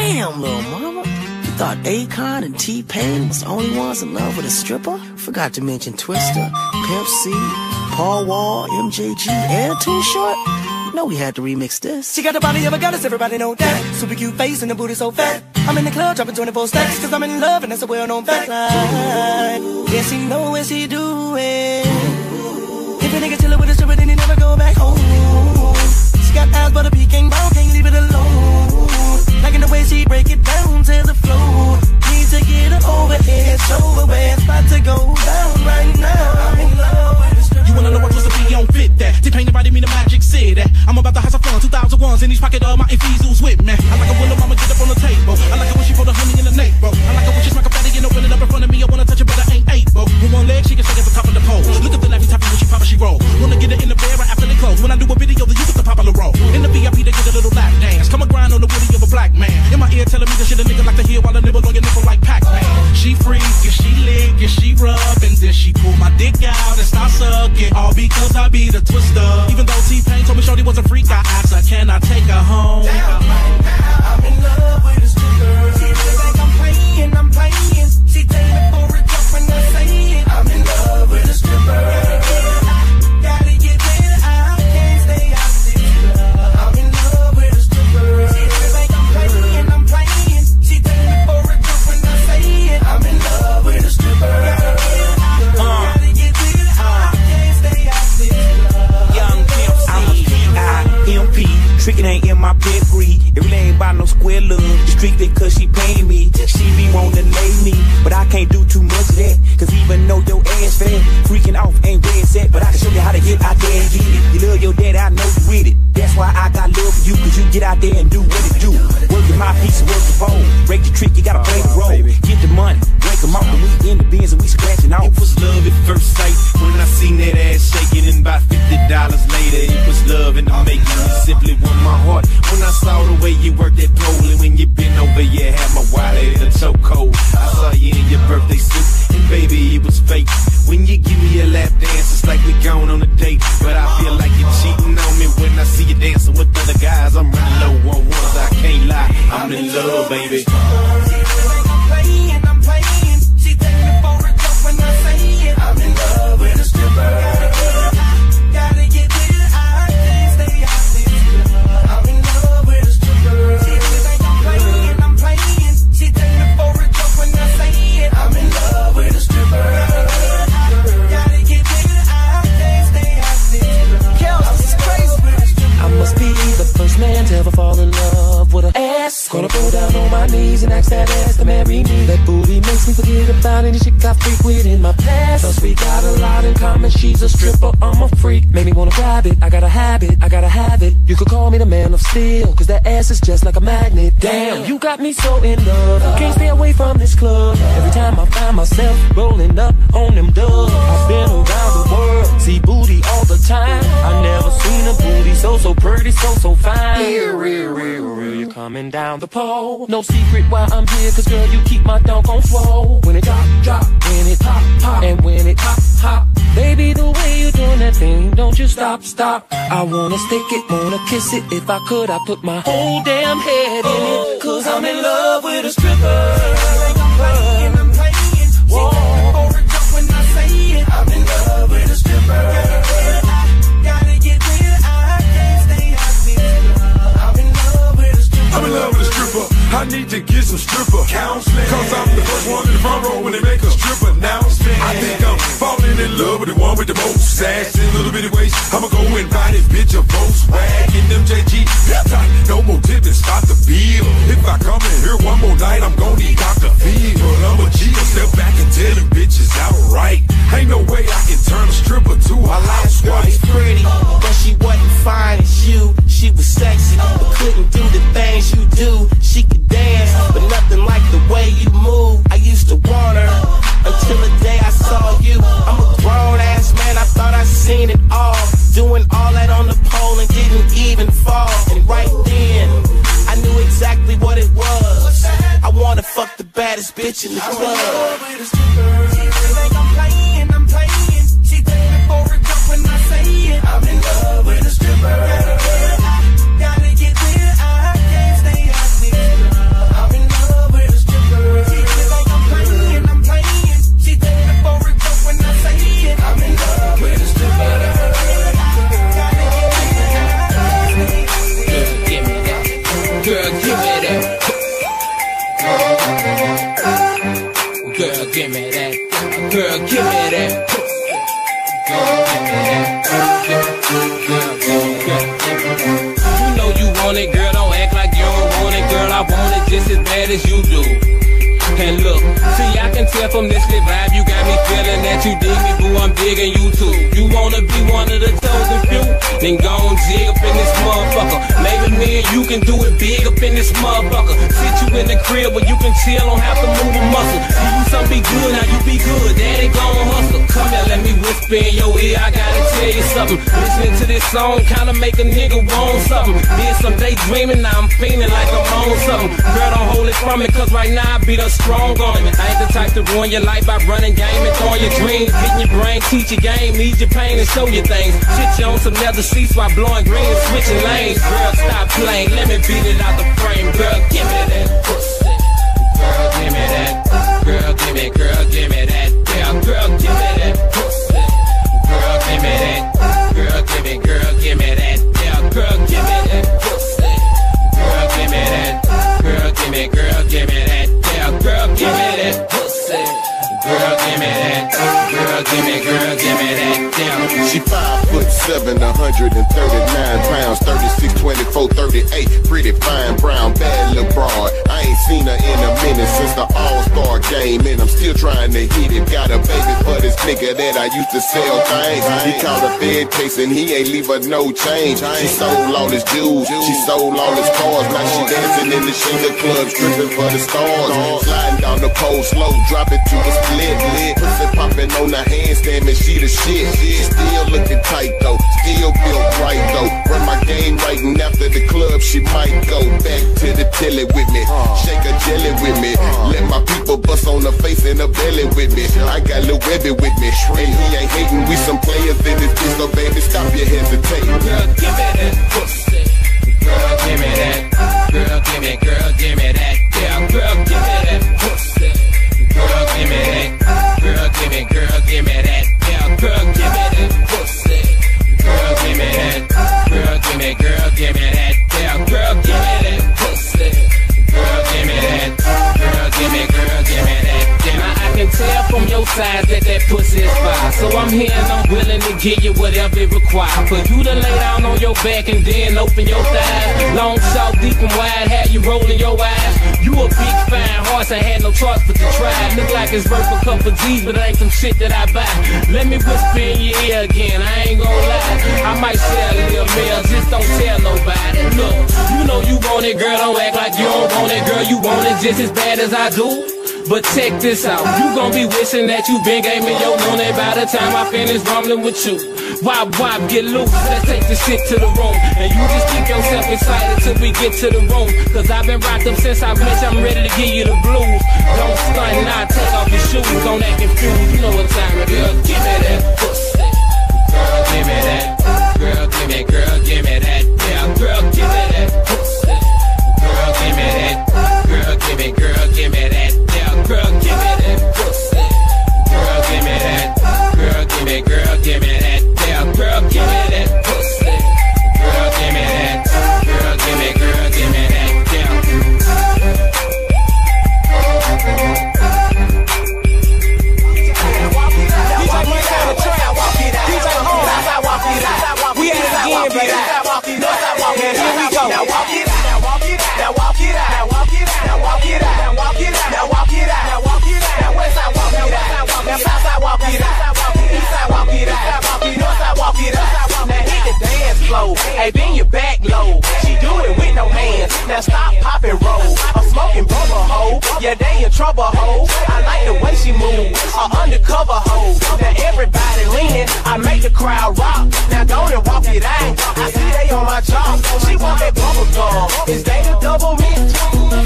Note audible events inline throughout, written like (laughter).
Damn, little mama. You thought Akon and T-Pain was the only ones in love with a stripper? Forgot to mention Twista, Pimp C, Paul Wall, MJG, and Too Short. Know we had to remix this. She got the body of a goddess, everybody know that. Super cute face and the booty so fat. I'm in the club dropping 24 stacks, cause I'm in love and that's a well-known fact. Yeah, she know what she doing. If a nigga chillin' with a stripper, then he never go back home. She got eyes, but a peking ball, can't leave it alone. Like in the way she break it down to the floor. Need to get her over here, show her where it's about to go down right now. I'm in love with. You wanna know what was to be on fit that? T-Pain invited me to Magic City. I'm about to have some fun, 2001s in each pocket of my Ephesians with me. I like it when the mama get up on the table. I like it when she put the honey in the nape, bro. I like it when she smack a fatty and open it up in front of me. I wanna touch it, but I ain't able. With one leg, she can shake at the top of the pole. Look at the Laffy Taffy when she pop and she roll. Wanna get it in the bed right after they close. When I do a video, the youth at the popular roll. In the VIP, they get a little lap dance. Come a grind on the woody of a black man. In my ear, telling me the shit a nigga like to hear while I nibble on your nipple like Pac-Man. She freak, and she lick, and she rub, and then she pull my dick out and start sucking. All because I be the Twista. Even though T-Pain told me Shorty was a freak, I asked her, can I take her home? Now, I'm in love ain't in my pedigree. It really ain't about no square love. Strictly cause she paying me. She be wanting to lay me. But I can't do too much of that. Cause even though your ass fat, freaking off ain't red set. But I can show you how to get out there and get it. You love your daddy, I know you with it. That's why I got love for you. Cause you get out there and do what it do. Work with my piece, work the phone. Break the trick, you gotta play the uh, role. Get the money, break them off. And we in the bins and we scratching off. It was love at first sight when I seen that ass shaking, and about fifty dollars later, it was love in the making. You simply won my heart when I saw the way you worked that pole, and when you been over, you had my wallet in a chokehold. I saw you in your birthday suit, and baby, it was fake. When you give me a lap dance, it's like we gone on a date, but I feel like you're cheating on me when I see you dancing with other guys. I'm running low on ones, I can't lie. I'm in love, baby. The man of steel, cause that ass is just like a magnet. Damn, you got me so in love. Can't stay away from this club. Every time I find myself rolling up on them dubs. I've been around the world, see booty all the time. I never seen a booty so so pretty, so so fine. Real, real, real, real. You're coming down the pole. No secret why I'm here, cause girl, you keep my dunk on swole. When it drop, drop, when it pop, pop, and when it hop, hop. Baby, the way you doing that thing, don't you stop, stop. I wanna stick it, wanna kiss it. If I could, I'd put my whole damn head in it. Oh, Cause I'm in love with a stripper. I'm I'm playing. Whoa. take me for a joke when I say it. I'm in love with a stripper. Gotta get there, I can't stay out this club. I'm in love with a stripper. I'm in love with a stripper. I need to get some stripper counseling. Cause I'm the first one in the front row when they make a stripper announcement. I think I'm falling in love with the one with the most sass and little bitty waist. I'ma go and buy this bitch a Volkswagen. Them JG, tight. No more tipping, stop the bill. If I come in here one more night, I'm gonna need Dr. Phil. But I'm a G, step back and tell them bitches outright. Ain't no way I can turn a stripper to a housewife. pretty, but she wasn't fine as you. She was sexy, but couldn't do the things you do. She could dance, but nothing like the way you move. I used to want her until the day I saw you. I'm a grown ass man, I thought I seen it all. Doing all that on the pole and didn't even fall. And right then, I knew exactly what it was. I wanna fuck the baddest bitch in the club. I'm in love with a stripper. Girl, give me that. Girl, give me that. You know you want it, girl. Don't act like you don't want it, girl. I want it just as bad as you do. And look, see, I can tell from this lit vibe, you got me feeling that you dig me, boo. I'm digging you too. You wanna be one of the chosen few? Then go and jig up in this motherfucker. Maybe me and you can do it big up in this motherfucker. Sit you in the crib where you can chill, don't have to move a muscle. You some be good, now you be good. Daddy gon' hustle. Come here, let me whisper in your ear. I gotta tell you something. Listening to this song kinda make a nigga want something. Did some daydreaming, now I'm feeling like I'm on something. Girl, don't hold it from me, cause right now I be the I ain't the type to ruin your life by running game and throwing your dreams. Getting your brain, teach your game, ease your pain and show you things. Shit you on some leather seats while blowing green and switching lanes. Girl, stop playing, let me beat it out the frame. Girl, give me that pussy. Girl, give me that. Girl, give me, girl, give me that. Girl, girl, give me that pussy. Girl, give me that. Girl, give me, girl, give me that. Girl, girl, give me that pussy. Girl, give me that. Girl, give me, girl, give me that. Girl, give me that pussy. Girl, give me that. Girl, give me, girl, give me that. Damn. She five foot seven, 139 pounds, 36, 24, 38. Pretty fine brown, bad little broad. I ain't seen her in a minute since the All-Star game, and I'm still trying to hit it. Got a baby for this nigga that I used to sell things. He caught a bed case and he ain't leave her no change. She sold all his jewels, she sold all his cars. Now she dancing in the Shinga club, stripping for the stars. Sliding down the pole slow, drop it to a split. Lit, pussy popping on the handstand, man, she the shit. She still looking tight though, still built right though. Run my game right and after the club, she might go back to the tilly with me. Shake a jelly with me. Let my people bust on the face and the belly with me. I got Lil Webbie with me. And he ain't hating, we some players in this bitch, so baby, stop your hesitating. Girl, give me that pussy. Girl, give me that. Girl, give me, girl, give me that. Girl, girl, give me that pussy. Girl, give me that. Girl, give me, girl, give me that. Girl, girl, give me that pussy. Girl, give me that. Girl, give me, girl, give me tell from your size that that pussy is fire. So I'm here and I'm willing to give you whatever it requires. For you to lay down on your back and then open your thighs. Long, short, deep and wide, have you rolling your eyes. You a big fine horse, I had no choice but to try. Look like it's worth a couple G's, but it ain't some shit that I buy. Let me whisper in your ear again, I ain't gon' lie. I might sell a little mail, just don't tell nobody. Look, you know you want it, girl, don't act like you don't want it, girl. You want it just as bad as I do. But check this out, you gon' be wishing that you been gaming your money by the time I finish rumbling with you. Wop wop, get loose, let's take this shit to the room. And you just keep yourself excited till we get to the room. Cause I've been rocked up since I met you, I'm ready to give you the blues. Don't stunt, now take off your shoes, don't act confused. You know what time it is, give me that pussy. Girl, give me that. Girl, give me, girl, give me that. Yeah, girl, give me that pussy. Girl, give me that. Girl, give me, girl, give me that. Girl, give me that pussy. Girl, give me that. Girl, give me, girl, give me Hey, bend your back low. She do it with no hands. Now stop, pop and roll. I'm smoking bubble hoe. Yeah, they in trouble hoe. I like the way she move. A undercover hoe. Now everybody leaning. I make the crowd rock. Now go and walk it out. I see they on my job. She want that bubble gum. Is they the double mint?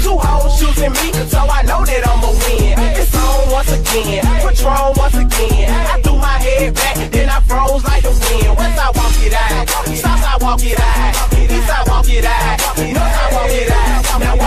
Two hoes shooting me, so I know that I'ma win. It's on once again. Patron once again. I head back, then I froze like the wind. West I walk it out. South side walk it out. East side walk it out. North side walk it out. Now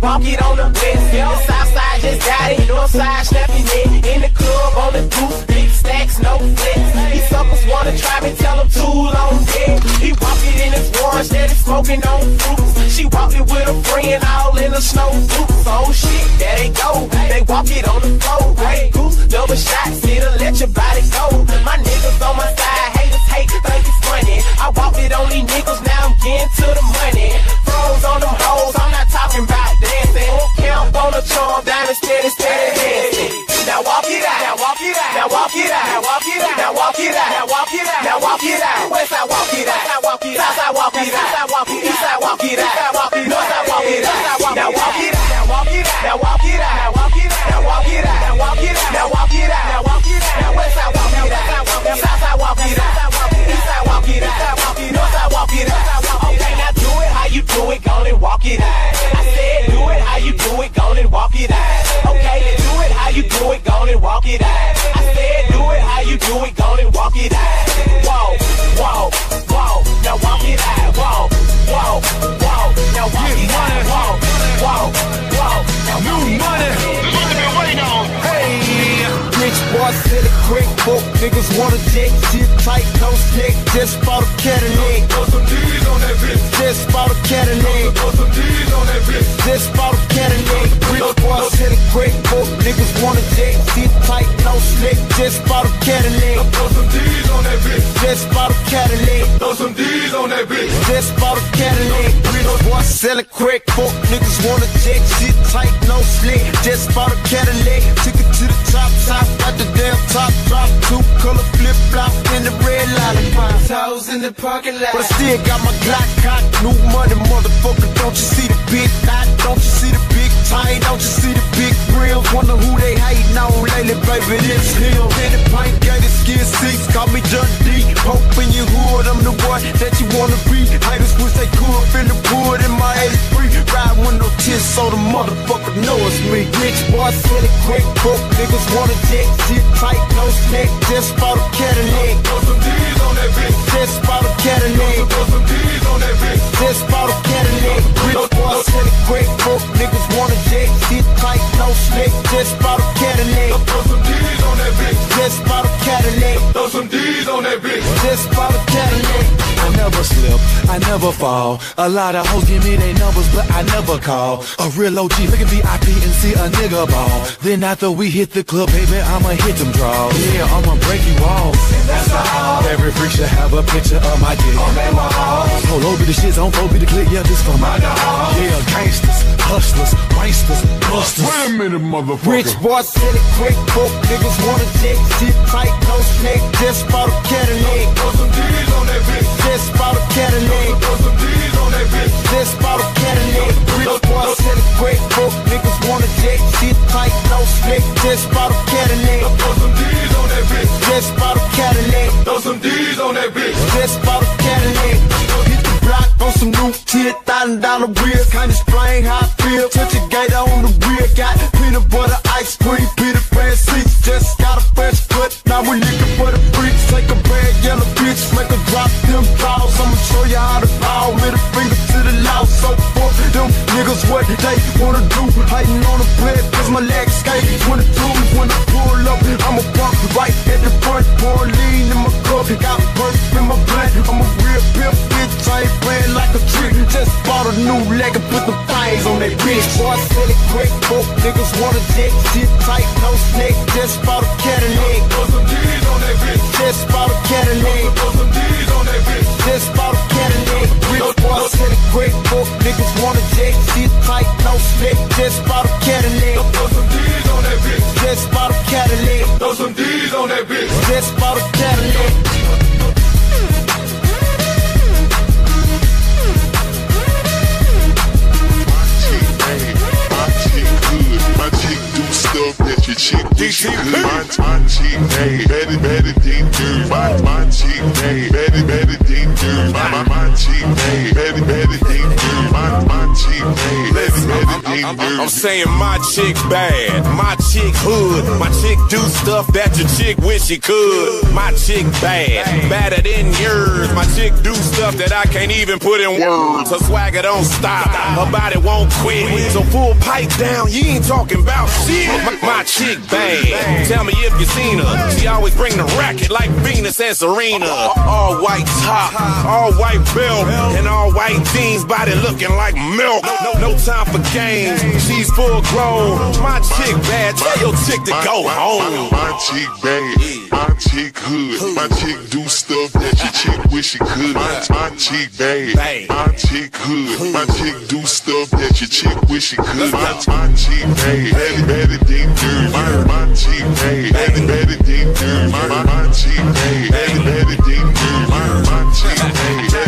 walk it on the west. Yeah. The south side just got it, north side snapping it. In the club on the goose, big stacks, no flips. These suckers wanna try me, tell them too long dead. He walked it in his orange that is smoking on fruits. She walked it with a friend, all in the snow boots. Oh shit, there they go. They walk it on the floor. Grey Goose, double shots, it'll let your body go. My niggas on my side, haters hate, think it's funny. I walk it on these niggas, now I'm getting to the money. Walk it out, now walk it out, now walk it out. West side walk it out, walk it out, side walk it out, side walk it out, east side walk it out, walk it out, north side walk it out. Now walk it out, now walk it out, now walk it out, now walk it out, now walk it out, now walk it out, now walk it out, now walk it out. Now west side walk it out, south side walk it out, east side walk it out, north side walk it out. Okay, now do it how you do it, go and walk it out. I said do it how you do it, go and walk it out. Okay, do it how you do it, go and walk it out. Niggas wanna jet, shit tight, no stick, just bought a Cadillac, Throw some D's on that bitch. just bought a Cadillac, Throw some D's on that bitch. just bought a Cadillac. Rich boy said a quick book, niggas wanna jet, shit tight, no slick, just bought a Cadillac, Throw some D's on that bitch. just bought a Cadillac, Throw some D's on that bitch. just bought a Cadillac. Rich boy selling crack book, niggas wanna jet, shit tight, no slick, just bought a Cadillac, took it top, top, got the damn top drop, two color flip flop in the red lollipop. Toes in the parking lot. But I still got my Glock cock, new money, motherfucker. Don't you see the big knot? Don't you see the big tie? Don't you see the big grills? Wonder who they hating on lately, baby. This him. Penny pint, gated skin seats, call me John D. Pope in your hood, I'm the one that you wanna be. Haters wish they could feel the wood in my 83. Ride with no tears, so the motherfucker know it's me. Rich boy, it quick, book. Niggas wanna jet, shit tight, no snack. Just bought a Cadillac. Throw some D's on that bitch. Just bought a Cadillac. Throw some D's on that bitch. Just bought a Cadillac, rich boy said it quick book. Niggas wanna jet, shit tight, no slick. Just bought a Cadillac, Throw some D's on that bitch. just bought a Cadillac, Throw some D's on that bitch. just bought a Cadillac. I never slip, I never fall. A lot of hoes give me their numbers, but I never call. A real OG, look at VIP and see a nigga ball. Then after we hit the club, baby, I'ma hit them draws. Yeah, I'ma break you off. That's all. Every freak should have a picture of my dick. Hold over the shits on 4 be the click, yeah, this for my dog. Yeah, gangsters, hustlers, waisters, busters. Wait a minute, motherfucker. Rich boy said it quick book. Niggas wanna jet, shit tight, no slick. Just bought a Cadillac, Throw some D's on that bitch. just bought a Cadillac. Throw some D's on that bitch. Just bought a Cadillac, rich boy said it quick book. Niggas wanna jet, shit tight, no slick. Just bought a Cadillac, Throw some D's on that bitch. just bought a Cadillac. Throw some D's on that bitch. Just bought a Cadillac. The on some new ten thousand dollar wheels. Can't explain how I feel. Touch a gate on the wheel. Got peanut butter, ice cream, Peter Pan seats. Just got a fresh cut. Now we looking for the freaks. Take a bad yellow bitch, make her drop them balls. I'ma show you how to ball. Middle finger to the loud. So fuck them niggas what they wanna do. Hating on the bed, cause my legs skate. 22 when I pull up, I'ma park right at the front. Pour lean in my got burnt in my blood. I'm a real pimp, bitch. I ain't playing like a trick. Just bought a new leg and put the things on that bitch. Boy, I said it quick, book. Niggas wanna jet, shit tight, no snake. Just bought a Cadillac, Throw some D's on that bitch. just bought a Cadillac. Throw some D's on that bitch. Just bought a Cadillac, rich boy said it quick, book. Niggas wanna jet, shit tight, no split. Just bought a Cadillac, Throw some D's on that bitch. just bought a Cadillac, Throw some D's on that bitch. just bought a Cadillac. Chick. My, my chick, hey, better, better than dirt. My, my chick, hey, better, better than dirt. My, my, my chick, hey, better, better than dirt. My, my chick, hey, better, better than dirty. I'm saying my chick bad, my chick hood, my chick do stuff that your chick wish she could. My chick bad, badder than yours. My chick do stuff that I can't even put in words. Her swagger don't stop, her body won't quit. So full pipe down, you ain't talking about shit. My, my chick bad, tell me if you seen her. She always bring the racket like Venus and Serena. All white top, all white belt, and all white jeans, body looking like milk. No, no time for games, she's full grown. My chick bad, tell your chick to go home. My, chick bad, my chick hood, my chick do stuff that your chick wish she could. My, my chick bad, my chick hood, my chick do stuff that your chick wish she could. My, my chick bad, better than dirt. My, my chick bad, better, better dirt. My, my, my chick bad, better, than. My, my better than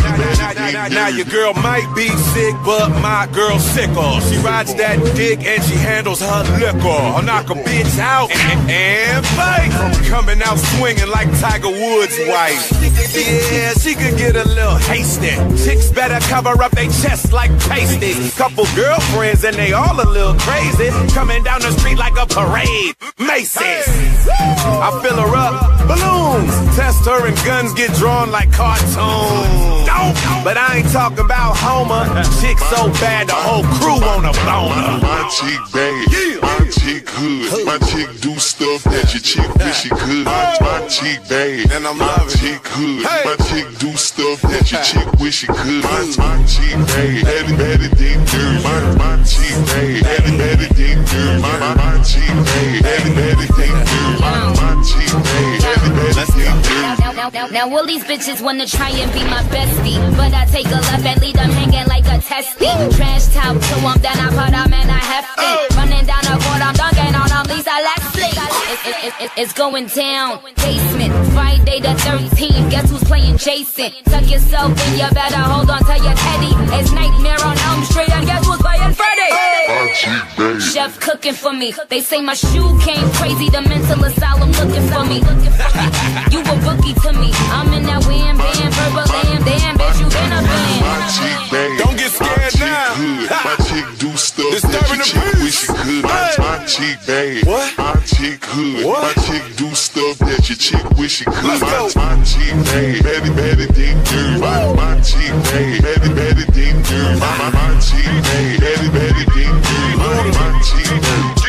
Now, your girl might be sick, but my girl's sicker. She rides that dick and she handles her liquor. I'll knock a bitch out and, and fight. Coming out swinging like Tiger Woods' wife. Yeah, she could get a little hasty. Chicks better cover up their chests like pasties. Couple girlfriends and they all a little crazy. Coming down the street like a parade. Macy's. I fill her up, balloons. Test her and guns get drawn like cartoons. Don't. But I ain't talking about Homer. Chick so bad the whole crew on a boner. My chick bad, my chick hood, my chick do stuff that your chick wish she could. My, oh. my chick bad, And I'm my chick hood, my chick do stuff that your chick wish she could. My, my chick bad, better, better than dirt. My, my chick bad, better, better than dirt. My, my, my chick bad, better, better than dirt. My, my chick bad, better, better than dirt. Now, now, now, now, all these bitches wanna try and be my bestie. But I take a left and leave them hanging like a testy. Trash talk to them, then I put them in a hefty. Oh. Running down the court, I'm dunking on them, Lisa Leslie. It, it, it, it, it's going down. Basement, Friday the 13th. Guess who's playing Jason? Tuck yourself in, you better hold on to your teddy. It's Nightmare on Elm Street, and guess who's playing Freddy? Bad. Chef cooking for me. They say my shoe came crazy. The mental asylum looking for me. (laughs) You a bookie to me. I'm in that wham bam, purple lamb. Damn, bitch, you been a My chick bad. Don't get My scared chick now. Hood. My chick do stuff Disturbing that the your chick peace. wish she could. My, my chick bad. What? My chick hood. What? My chick do stuff that your chick wish she could. Let's my, go. my chick bad. Better, better than dirt. My, my chick bad. Better, better than dirt. My, my, my chick bad. Better, better than dirt. My, my chick bad.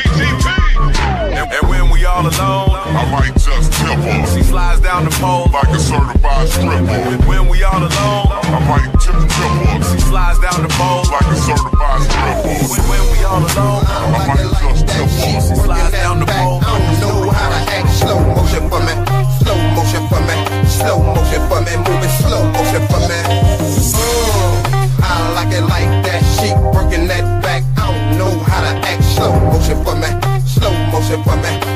And, and when we all alone, I might just tip her she slides down the pole. like a certified stripper. When we all alone, I might tip tip her she slides down the pole. like a certified stripper. When, when we all alone, I might just tip her. she slides down the pole. I don't know how to act slow motion for me. Slow motion for me. Slow motion for me. Moving slow motion for me. Mm, I like it like that. She working that back. I don't know how to act slow motion for me. Slow motion for me.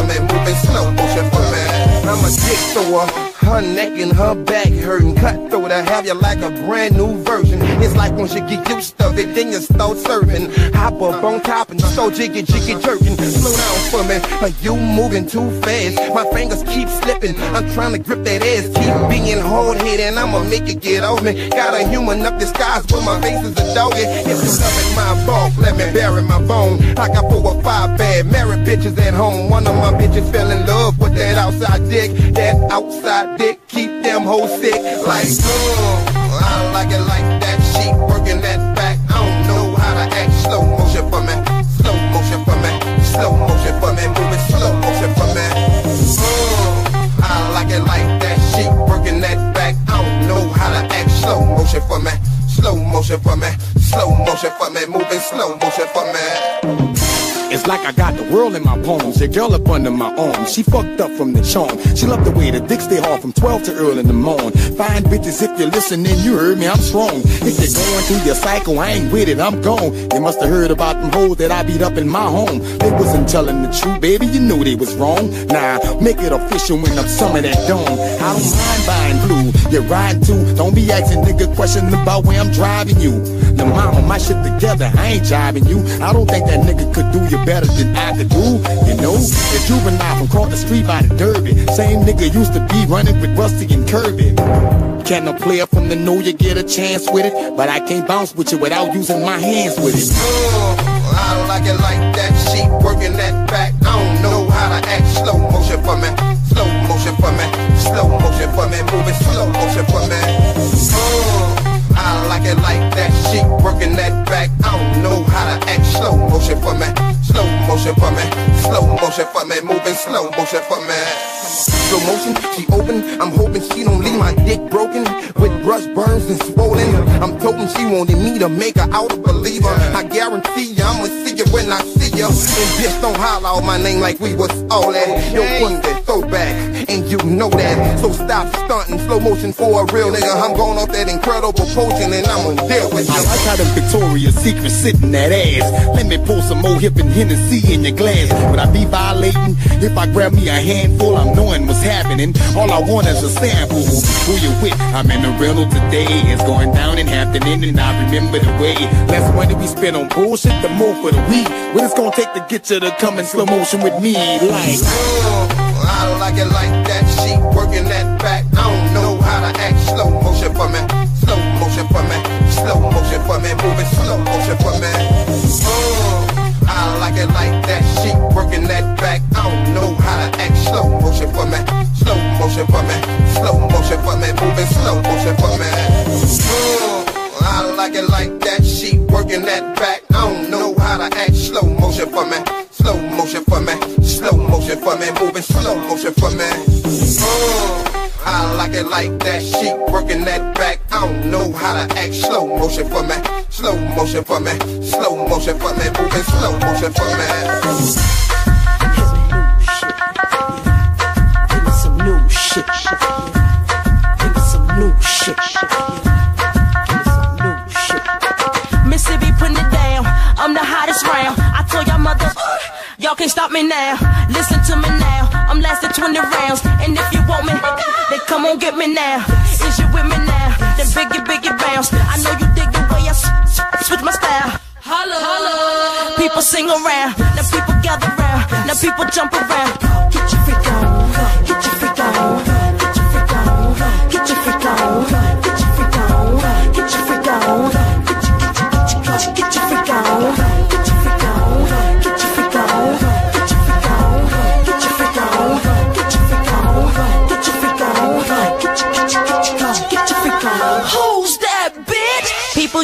For me. Moving slow motion for me. I'm a dick thrower. Her neck and her back hurting. Cutthroat. I have you like a brand new version. It's like once you get used to it, then you start serving. Hop up on top and so jiggy jiggy jerking. Slow down for me. Are you moving too fast? My fingers keep slipping. I'm trying to grip that ass. Keep being hard headed. And I'ma make it get off me. Got a human up disguise, but my face is a doggy. If you loving my bulk, let me bury my bone. I got four or five bad married bitches at home. One of my bitches fell in love with that outside dick. That outside dick keep them hoes sick. Like, uh, I like it like that. She working that back. I don't know how to act. Slow motion for me. Slow motion for me. Slow motion for me. Moving slow motion for me. Uh, I like it like that. She working that back. I don't know how to act. Slow motion for me. Slow motion for me. Slow motion for me. Moving slow motion for me. It's like I got the world in my palms. Your girl up under my arm. She fucked up from the charm. She loved the way the dick stay hard from 12 to early in the morning. Fine bitches, if you're listening, you heard me, I'm strong. If you're going through your cycle, I ain't with it, I'm gone. You must have heard about them hoes that I beat up in my home. They wasn't telling the truth, baby, you knew they was wrong. Nah, make it official when I'm of that dome. I don't mind buying blue, you're riding too. Don't be asking nigga questions about where I'm driving you. The mama, my shit together, I ain't jiving you. I don't think that nigga could do you better than I could do. You know, the juvenile from across the street by the Derby. Same nigga used to be running with Rusty and Kirby. Can a player from the know you get a chance with it? But I can't bounce with you without using my hands with it. Uh, I don't like it like that. She working that back. I don't know how to act. Slow motion for me. Slow motion for me. Slow motion for me. Moving slow motion for me. Uh, I like it like that. She working that back. I don't know how to act. Slow motion for me. Slow motion for me. Slow motion for me. Moving slow motion for me. Slow motion, she open. I'm hoping she don't leave my dick broken with brush burns and swollen. I'm hoping she wanted me to make her out a believer. I guarantee you, I'ma see you when I see ya. And bitch, don't holler out my name like we was all that. Yo, Queen, throwback, and you know that. So stop stunting, slow motion for a real nigga. I'm going off that incredible and I'm gonna deal with I like how them Victoria's Secret sitting that ass. Let me pull some more hip and Hennessy in your glass. Would I be violating if I grab me a handful? I'm knowing what's happening. All I want is a sample. Who you with? I'm in the rental today. It's going down in Hampton Inn, and I remember the way. Less money we spend on bullshit, the more for the week. What it's gonna take to get you to come in slow motion with me? Like. Uh, I like it like that. She working that back. I don't know how to act. Slow motion for me. Slow motion for me. Slow motion for me. Moving slow motion for me. Uh, I like it like that. She working that back. I don't know how to act. Slow motion for me. Slow motion for me. Slow motion for me. Moving slow motion for me. I like it like that. She working that back. I don't know how to act. Slow motion for me. Slow motion for me. Slow motion for me. Moving slow motion for me. Uh, I like it like that. She working that back. I don't know how to act. Slow motion for me. Slow motion for me. Slow motion for me. Moving slow motion for me. Give me some new shit. Give me some new shit. Give y'all can't stop me now. Listen to me now. I'm lasting 20 rounds. And if you want me, then come on get me now. Is you with me now? Then biggie, biggie bounce. I know you dig the way I switch my style. Holla, holla. People sing around. Now people gather round. Now people jump around. Get your freak on. Get your freak on.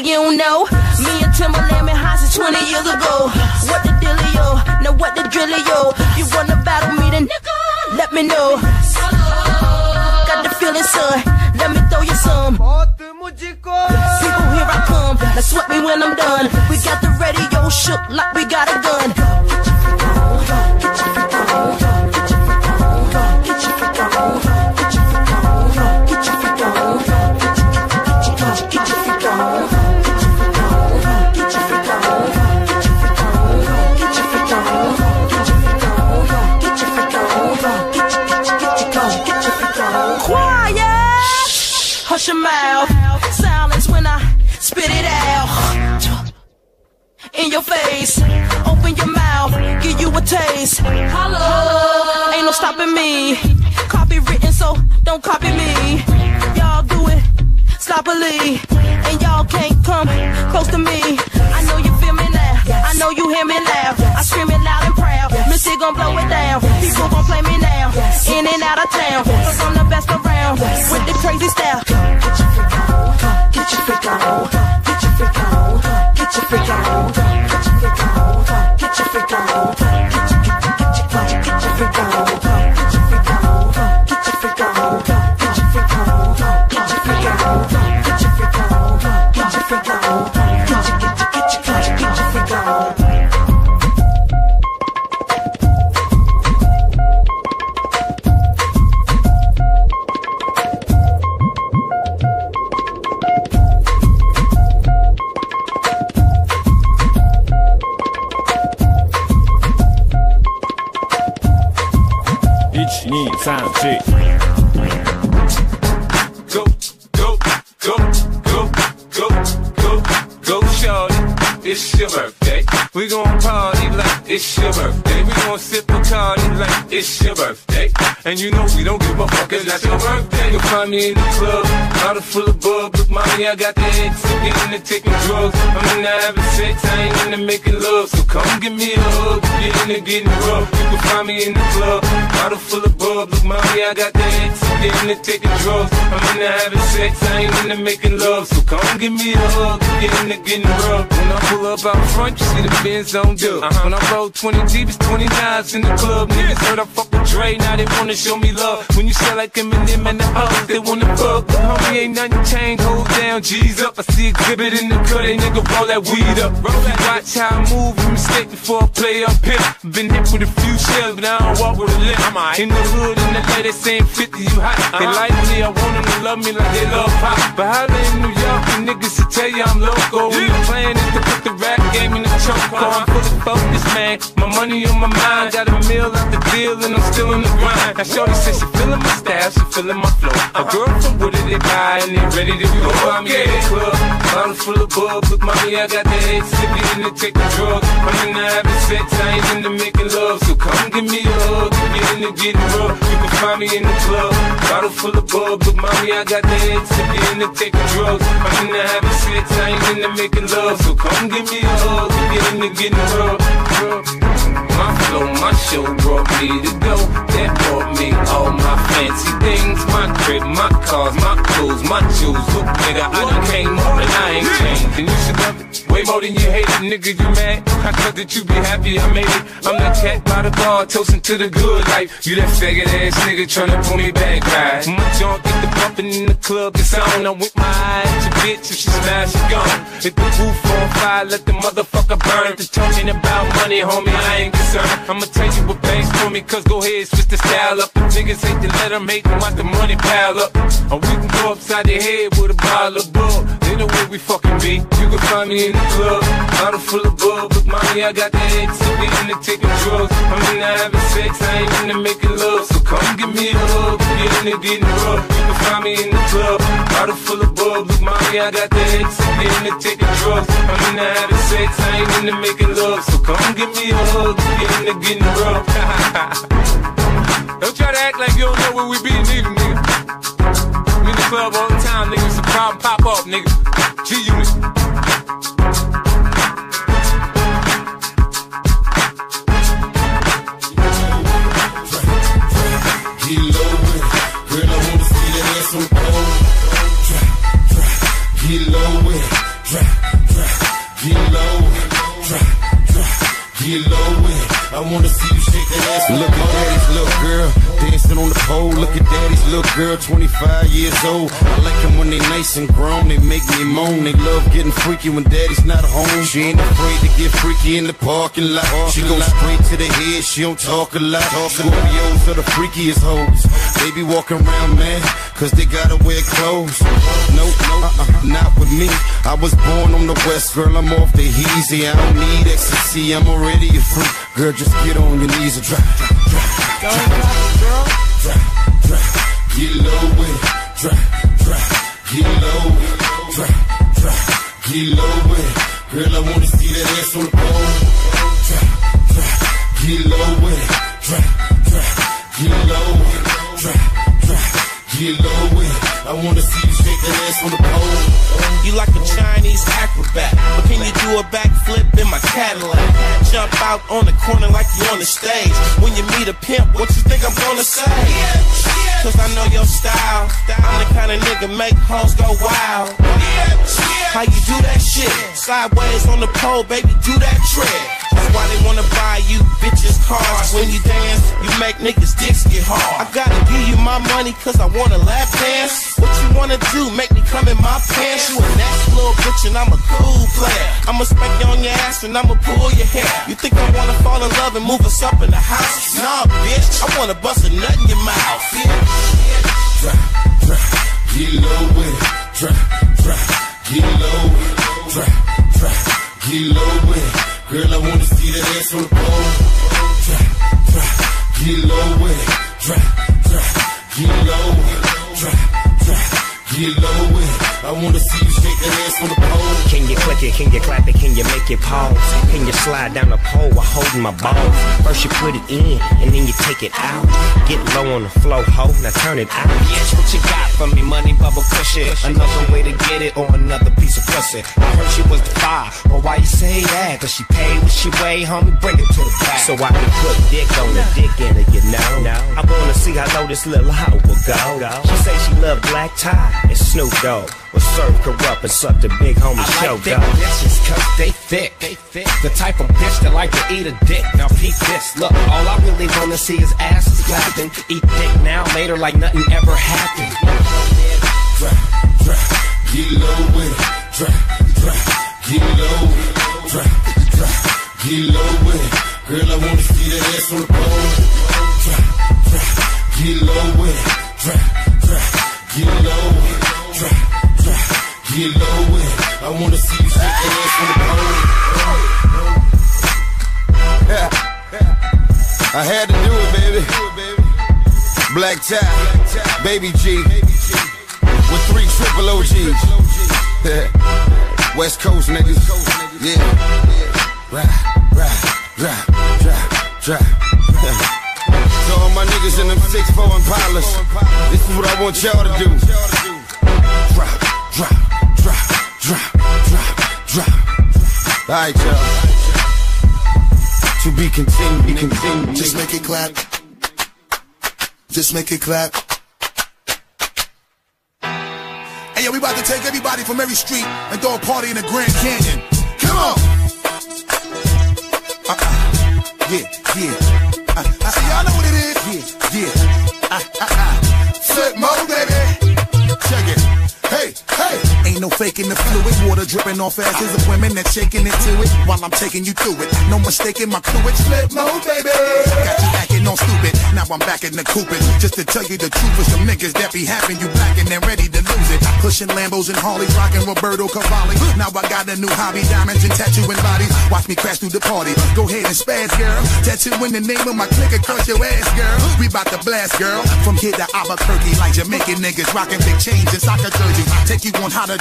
You don't know. Me and Timbaland been high since 20 years ago. What the dealio? Now what the drillio? You wanna battle me then? Let me know. Got the feeling, son. Let me throw you some. People, here I come. Now sweat me when I'm done. We got the radio shook like we got a gun. Your face. Open your mouth. Give you a taste. Holla. Ain't no stopping me. Copy written, so don't copy me. Y'all do it sloppily. And y'all can't come close to me. I know you feel me now. I know you hear me loud. I scream it loud and proud. Missy gon' blow it down. People gon' play me now. In and out of town. Cause I'm the best around. With the crazy style. Get your freak on. Get your freak on. And you know we don't give a fuck, it's not your birthday. You'll find me in the club, bottle full of bub. Look, mommy, I got the head sick, get into taking drugs. I'm into having sex, I ain't into making love. So come give me a hug, get into getting rough. You can find me in the club, bottle full of bub. Look, mommy, I got the head sick, get into taking drugs. I'm into having sex, I ain't into making love. So come give me a hug, get into getting rough. When I pull up out front, you see the Benz on dub. Uh-huh. When I roll 20 deep, it's 29s in the club. Niggas heard I fuck with Dre, now they wanna show me love. When you sell like Eminem and the hoes, they wanna fuck. Homie, ain't nothing changed, hold down, G's up. I see exhibit in the cut, they nigga roll that weed up. Roll that. Watch how I move, you mistake before I play up here. Been hit with a few shells, but I don't walk with a limp. In the hood, in the lady saying 50, you hot. They like me, I want them to love me like they love pop. But holla in New York, the niggas to tell you I'm local. When the plan is to put the rap game in the choke. I'm fully focused, man. My money on my mind, got a meal out the deal, and I'm still in the grind. Now, Shorty says she feeling my style, she feeling my flow. A girl from Wooded, they buy, and they ready to go. Me in the club, bottle full of bub. Look, mommy, I got the head sippy in the taking drugs. I'm in the having sex, I ain't into making love. So come give me a hug, get into getting rough. You can find me in the club, bottle full of bub. Look, mommy, I got the head sippy in the taking drugs. I'm in the having sex, I ain't into making love. So come give me a hug, get into getting rough. My flow, my show brought me to go. That brought me all my fancy things. My crib, my cars, my clothes, my shoes. Look, nigga, I done came up and I ain't changed. And you should love it way more than you hate it, nigga. You mad? I thought that you be happy I made it. I'm that cat by the bar, toasting to the good life. You that faggot ass nigga tryna pull me back, right? My junk get the bumping in the club, it's on. I'm with my eyes, your bitch, if she smash, she gone. Hit the roof on fire, let the motherfucker burn. The talking about money, homie, I ain't concerned. I'ma tell you what banks for me, cause go ahead, switch the style up. If niggas hate to let them hate them, watch the money pile up. Or we can go upside the head with a bottle of bull. They know where we fucking be. You can find me in the club, bottle full of bub. Look, mommy, I got the head sippy in the taking drugs. I'm in the having sex, I ain't into making love. So come give me a hug, get in the getting rough. You can find me in the club, bottle full of bub. Look, mommy, I got the head sippy in the taking drugs. I'm in the having sex, I ain't into making love. So come give me a hug, get in the getting rough. don't try to act like you don't know where we be, nigga. Club all the time, nigga. It's a problem pop up, nigga. G Unit. Get low with it. I wanna see that. Get low. Get low. Get low. I wanna see you shake that ass Look at daddy's little girl on the pole. Look at daddy's little girl, 25 years old. I like them when they nice and grown. They make me moan. They love getting freaky when daddy's not home. She ain't afraid to get freaky in the parking lot. She go straight to the head. She don't talk a lot. Scorpios are the freakiest hoes. They be walking around mad. Cause they gotta wear clothes. Nope, nope, uh-uh, not with me. I was born on the west, girl. I'm off the easy. I don't need ecstasy. I'm already a freak. Girl, just get on your knees and drop, drop, drop, drop, drop, drop. Get low with it. Drop, drop. Get low. Drop, drop. Get low with it. Girl, I wanna see that ass on the pole. Drop, drop. Get low with it. Drop, drop. Get low. Drop, drop. Get low it. I wanna see you shake that ass on the pole. You like a Chinese acrobat, but can you do a backflip in my Cadillac? Jump out on the corner like you on the stage. When you meet a pimp, what you think I'm gonna say? Cause I know your style. I'm the kind of nigga make hoes go wild. How you do that shit? Sideways on the pole, baby, do that trick. That's why they wanna buy you bitches cars. When you dance, you make niggas dicks get hard. I gotta give you my money cause I wanna lap dance. What you wanna do? Make me come in my pants. You a nasty little bitch and I'm a cool player. I'ma spank you on your ass and I'ma pull your hair. You think I wanna fall in love and move us up in the house? Nah, bitch, I wanna bust a nut in your mouth. Drop, drop. Get low with it. Drop, drop. Get low. Drop, drop. Get low with it. Girl, I wanna see that ass on the pole. Drop, drop. Get low eh. with it. Drop, drop. Get low. Eh. Drop, drop. Get low with. I wanna see you shake that ass on the pole. Can you click it? Can you clap it? Can you make it pause? Can you slide down the pole while holding my balls? First you put it in, and then you take it out. Get low on the flow, ho, now turn it out. Yes, what you got for me? Money bubble cushion. Another way to get it, or another piece of pussy. I heard she was the fire, or why you say that? Cause she paid what she weigh, homie, bring it to the back. So I can put dick on the dick in it, you know. I wanna see how low this little hoe will go. She say she love black tie, it's Snoop Dogg. Or serve corrupt and suck the big homie I show like thick dog. bitches cause they thick. They thick. The type of bitch that like to eat a dick. Now peep this. Look, all I really wanna see is asses clapping. Eat dick now, later like nothing ever happened. Drop, drop, get low with it. Drop, drop, get low. Drop, drop, get low with it. Girl, I wanna see that ass on the pole. Drop, drop, get low with it. Drop, drop, get low. Drop, drop, get low. I wanna see you shake that ass on the pole. I had to do it, baby. Black tie, baby G, with three triple OGs. (laughs) West Coast niggas, yeah. Rah, rah, rah, rah, rah. Niggas in them 6'4 Impalas, this is what I want y'all to do. Drop, drop, drop, drop, drop, drop. All right, y'all. To be continued, be continued. Just make it clap. Just make it clap. Hey, yo, we about to take everybody from every street and throw a party in the Grand Canyon. Come on! Uh-uh. Yeah, yeah. Uh, I see y'all know ¡Ah, ah! Faking the fluid. Water dripping off asses of women that's shaking into it while I'm taking you through it. No mistaking my crew. It's flip mode, baby. Got you acting all stupid. Now I'm back in the coopin'. Just to tell you the truth for some niggas that be having you black and ready to lose it. Pushing Lambos and Harleys, rocking Roberto Cavalli. Now I got a new hobby, diamonds and tattooing bodies. Watch me crash through the party. Go ahead and spaz, girl. Tattooing the name of my clique across your ass, girl. We bout to blast, girl. From here to Albuquerque, like Jamaican niggas rocking big chains and soccer jerseys. Take you on hotter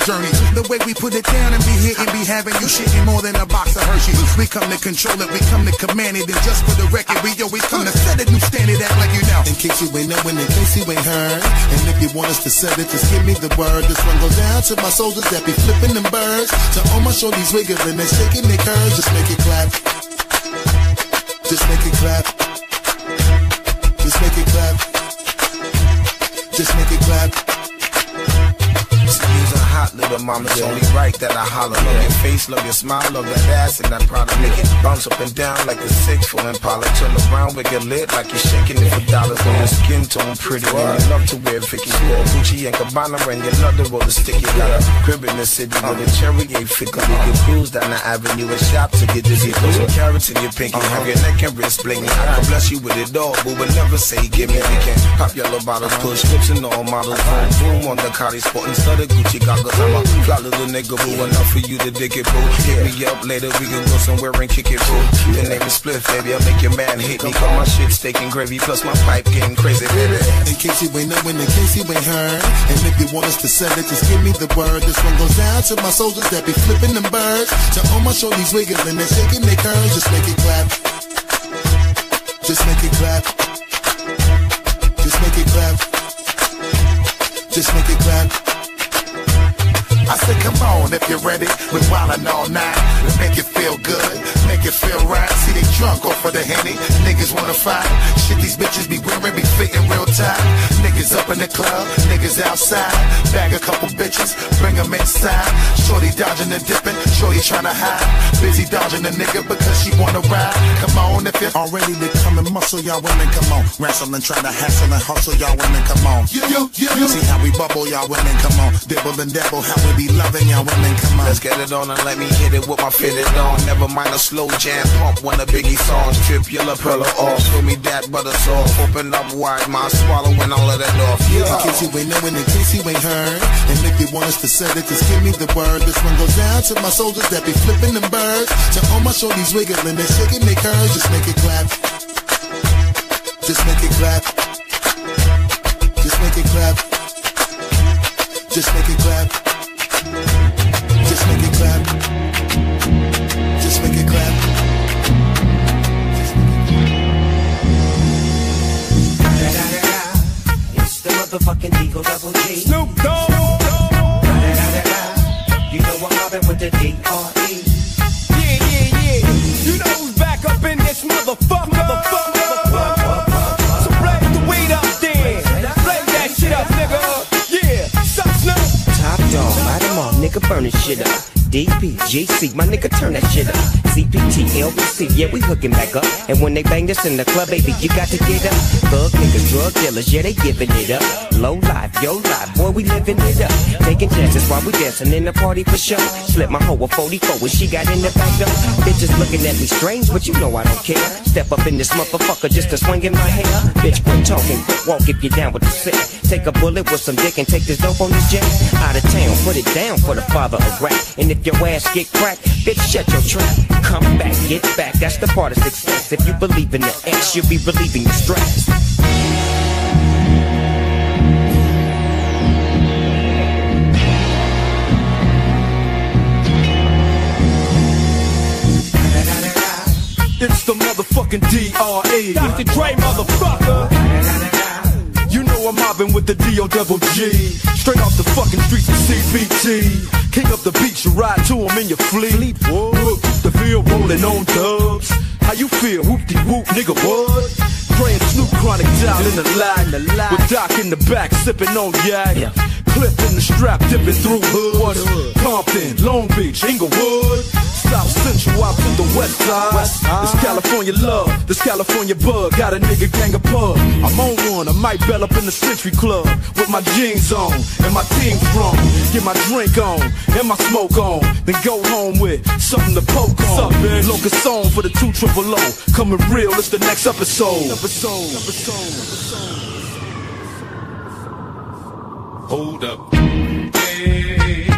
The way we put it down and be and be having you shitting more than a box of Hershey's. We come to control it, we come to command it. And just for the record, we always come to set it new standard, act like you know. In case you ain't knowing, in case you ain't heard. And if you want us to set it, just give me the word. This one goes down to my soldiers that be flipping them birds. To all my shorties wiggling and shaking their curves. Just make it clap. Just make it clap. Just make it clap. Just make it clap. Hot little mama, it's only right that I holler. Love your face, love your smile, love that ass and that product. Make it bounce up and down like a six foot Impala. Turn around, with your lit like you're shaking it for dollars. When your skin tone pretty, and you love to wear Vicky Gucci and Gabbana, and you love to roll the sticky. Got a crib in the city with a cherry a fickle. You can cruise down the avenue and shop to get dizzy. Put some carats in your pinky, have your neck and wrist blingy. I can bless you with it all, but would never say give me. We can pop yellow bottles, push lips and all models. Boom, boom on the Cardi sporting studded Gucci goggles. I'm a fly little nigga, boo, enough for you to dig it, boo. Hit me up later, we can go somewhere and kick it, boo. The name is Spliff, baby, I'll make your man hit me. Call my shit steak and gravy, plus my pipe getting crazy, baby. In case you ain't knowing, in case you ain't heard. And if you want us to set it, just give me the word. This one goes down to my soldiers that be flipping them birds. To all my shorties wiggling and shaking their curves. Just make it clap. Just make it clap. Just make it clap. Just make it clap. I said, come on if you're ready. We're wildin' all night. Let's Make it feel good, make it feel right. See, they drunk off of the henny. Niggas wanna fight. Shit, these bitches be wearing be fitting real tight. Niggas up in the club, niggas outside. Bag a couple bitches, bring them inside. Shorty dodging and dipping, shorty to hide. Busy dodging the nigga because she wanna ride. Come on if you're already to come and muscle, y'all women, come on. Wrestling, to hassle and hustle, y'all women, come on. You, you, you, you. See how we bubble, y'all women, come on. Dibble and dabble, how we be loving y'all women, come on. Let's get it on and let me hit it with my fitted on. Never mind a slow jam pump when a biggie song. Trip your lapella off. Show me that butter sauce. Open up wide, my swallow when all of that off. In case you ain't knowing, in case you ain't heard. And if you want us to set it, just give me the word. This one goes down to my soldiers that be flipping them birds. To all my shorties wiggling and they shaking their curves. Just make it clap. Just make it clap. Just make it clap. Just make it clap. Nigga, burn this shit up. DP, GC, my nigga, turn that shit up. CPT, LBC, yeah, we hooking back up. And when they bang this in the club, baby, you got to get up. Thug niggas, drug dealers, yeah, they giving it up. Low life, yo life, boy, we living it up. Taking chances while we dancing in the party for sure. Slip my hoe a 44 when she got in the back door. Bitches looking at me strange, but you know I don't care. Step up in this motherfucker just to swing in my hair. Bitch, quit talking, quit walk if you down with the sick. Take a bullet with some dick and take this dope on this jet. Out of town, put it down for the father of rap. And if your ass get cracked, bitch, shut your trap. Come back, get back, that's the part of success. If you believe in the X, you'll be relieving the stress. It's the motherfucking D.R.E. Dr. Dre, motherfucker. You know I'm mobbing with the D.O. double G. Straight off the fucking streets of CPT. King up the beach, you ride to him in your fleet. Whoop, the field rolling on dubs. How you feel? Whoop-de-whoop, nigga, what? Praying Snoop Chronic down in the line. With Doc in the back, sipping on yak. Clip in the strap, dipping through hood. Compton, Long Beach, Inglewood. South Central out to the west side. This California love, this California bug. Got a nigga gang of pub. I'm on one, I might bell up in the Century Club. With my jeans on and my team strong. Get my drink on and my smoke on. Then go home with something to poke on. Locus song for the two triple O. Coming real, it's the next episode. episode. Episode, episode, Hold up. Hey,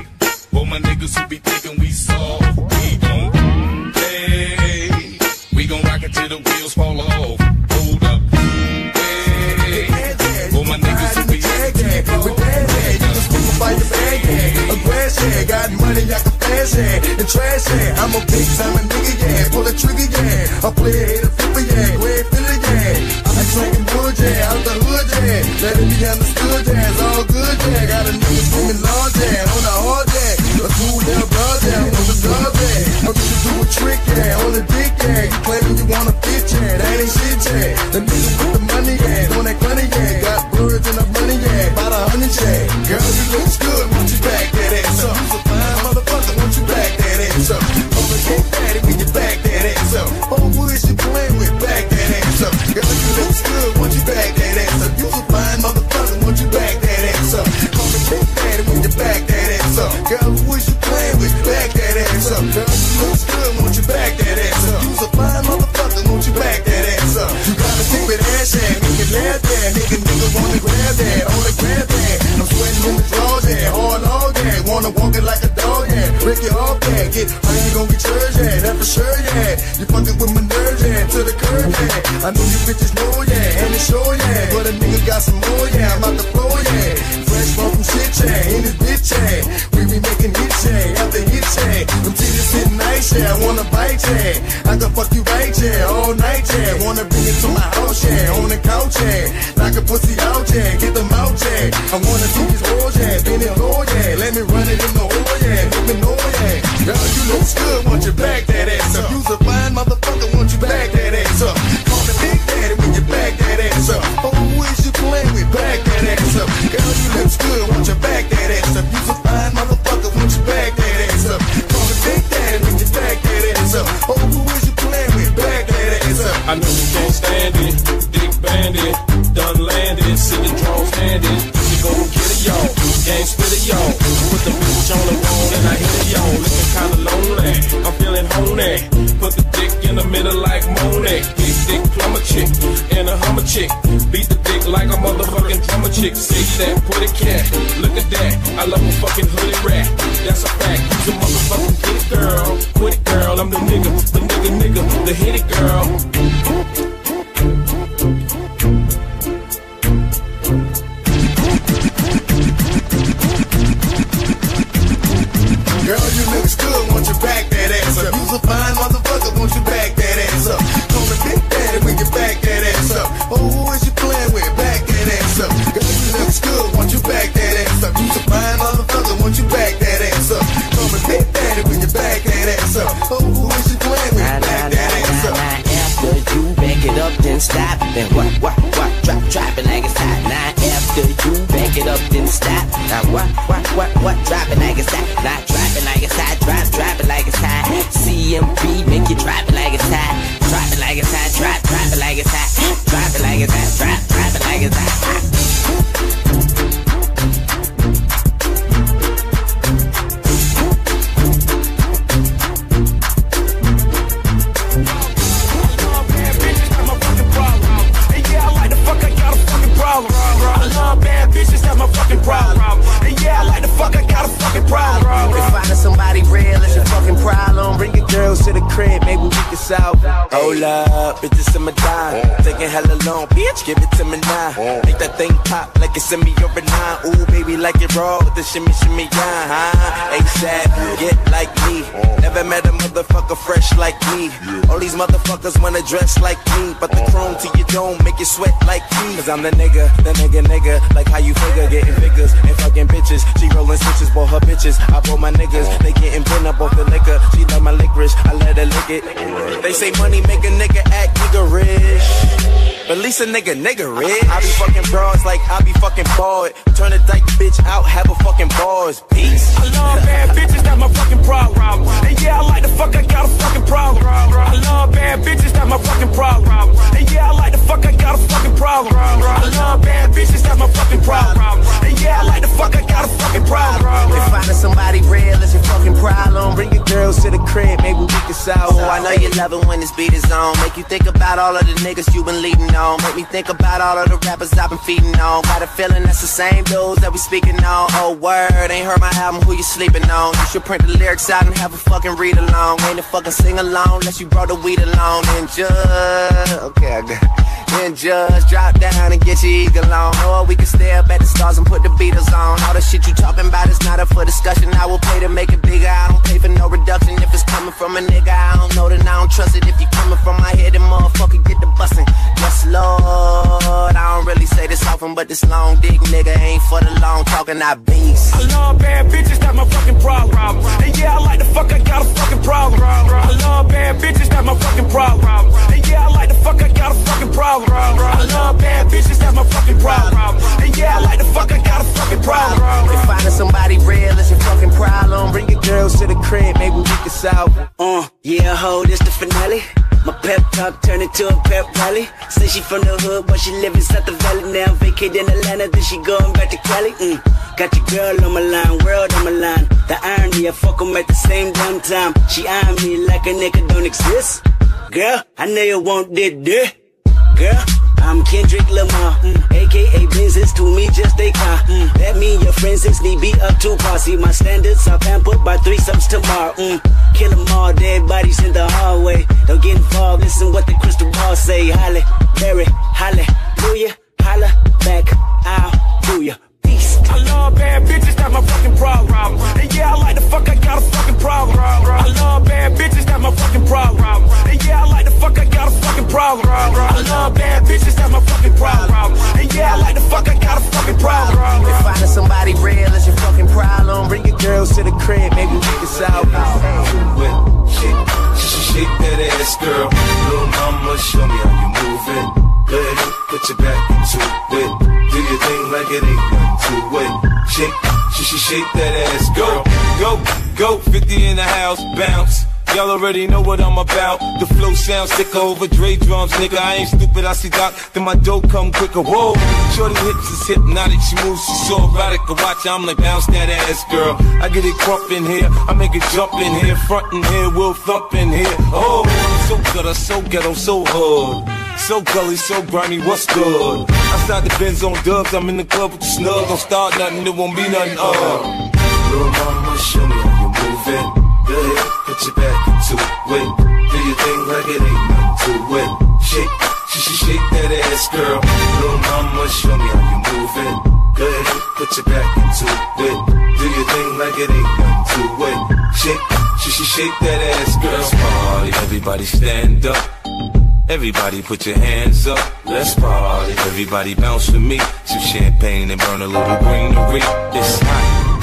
for my niggas who be thinking we soft, we gon' play. We gon' rock it till the wheels fall off. Hold up. Hey, for my niggas who be A grass yeah, got money I can flash yeah, and trash yeah. I'm a big time nigga yeah, pull a trigger yeah. I play a hater flipper yeah, red Let it be understood yeah, it's all good yeah. Got a nigga screaming large yeah, on the nigga, the hit it, girl. Girl, you looks good, won't you back that ass up? You's a fine motherfucker, won't you back that ass up? Call me Big Daddy when you back Then what, what, what? Drop, drop it like it's hot. Now after you back it up, then stop. Now what, what, what, what? Drop it like it's hot. Now drop it like it's hot. Drop, drop it like it's hot. CMP make you drop it like it's hot. Drop it like it's hot. Drop, drop it like it's hot. Girls to the crib, maybe we can solve. Hold up, bitches in my dime. Taking hella long, bitch, give it to me now. Make that thing pop like it's in me over nine. Ooh, baby, like it raw with the shimmy, shimmy, yeah, huh? ASAP, get like me. Never met a motherfucker fresh like me. All these motherfuckers wanna dress like me, but the chrome to your dome make you sweat like me. Cause I'm the nigga, the nigga, nigga. Like how you figure, getting figures and fucking bitches. She rolling switches, bought her bitches. I bought my niggas, they getting bent up off the liquor. She love my licorice, I let her lick it. They say money make a nigga act nigga rich. But at least a nigga nigga rich. I be fucking bras like I be fucking bored. Turn a dyke bitch out, have a fucking bars. Peace. I love bad bitches, that's my fucking problem. And yeah, I like the fuck, I got a fucking problem. I love bad bitches, that's my fucking problem. And yeah, I like the fuck, I got a fucking problem. I love bad bitches, that's my fucking problem. And yeah, I like the fuck, I got a fucking problem. If finding somebody real is your fucking problem, bring your girls to the crib, maybe we can solve. Oh, I know you love it when this beat is on. Make you think about all of the niggas you been leading on. Make me think about all of the rappers I've been feeding on. Got a feeling that's the same dudes that we speaking on. Oh, word, ain't heard my album, who you sleeping on? You should print the lyrics out and have a fucking read along. Ain't a fucking sing along unless you brought the weed along. And just, okay, I got. Then just drop down and get your eagle on. Or we can stay up at the stars and put the Beatles on. All the shit you talking about is not up for discussion. I will pay to make it bigger. I don't pay for no reduction. If it's coming from a nigga, I don't know, then I don't trust it. If you coming from my head, then motherfucker get the bussin'. Lord. I don't really say this often, but this long dick nigga ain't for the long talking. I beast. I love bad bitches, that's my fucking problem. And yeah, I like the fuck, I got a fucking problem. I love bad bitches, that's my fucking problem. And yeah, I like the fuck, I got a fucking problem. I love bad bitches, that's my fucking problem. And yeah, I like the fuck, I got a fucking problem. If finding somebody real is your fucking problem, bring your girls to the crib, maybe we can solve. Uh, yeah, ho, this the finale. My pep talk turned into a pep rally. Say she from the hood, but she live inside the valley now. Vacate in Atlanta, then she going back to Cali. Mm. Got your girl on my line, world on my line. The irony, I fuck 'em at the same damn time. She eyeing me like a nigga don't exist. Girl, I know you want that dick. Girl, I'm Kendrick Lamar, mm. aka Benzes to me just a car. Mm. That mean your friends since me be up to par. See my standards are pampered by threesomes tomorrow. Mm. Kill 'em all, dead bodies in the hallway. Don't get involved, listen what the crystal ball say. Halle, Berry, hallelujah, holla back, I'll do ya. Peace. I love bad bitches, that's my fucking problem. And yeah, I like the fuck, I got a fucking problem. I love bad bitches, that's my fucking problem. And yeah, I like the fuck, I got a fucking problem. I love bad bitches, that's my fucking problem. And yeah, I like the fuck, I got a fucking problem. If finding somebody real is your fucking problem, bring your girls to the crib, maybe we can solve. Shake, shake, shake that ass, girl. Little mama, show me how you move it. Go ahead, put your back into it. Do your thing like it ain't nothing to it. Shake, shake, shake that ass, Go, Go, go, 50 in the house, bounce. Y'all already know what I'm about. The flow sounds sicker over Dre drums, nigga. I ain't stupid, I see Doc, then my dough come quicker. Whoa, shorty hips is hypnotic, she moves, she's so erotic. I watch, I'm like, bounce that ass, girl. I get it crump in here, I make it jump in here, front in here, we'll thump in here. Oh, so good, I so ghetto, so hood. So gully, so grimy, what's good? Outside the Benz on dubs, I'm in the club with the snug. Don't start nothing, there won't be nothing, uh. Little mama, show me how you move it. Go ahead, put your back into it. Do your thing like it ain't nothing to it. Shake, she shake that ass, girl. Little mama, show me how you move it. Go ahead, put your back into it. Do your thing like it ain't nothing to it. Shake, she shake that ass, girl. Let's party, everybody stand up. Everybody put your hands up, let's party. Everybody bounce with me. Some champagne and burn a little greenery. It's hot.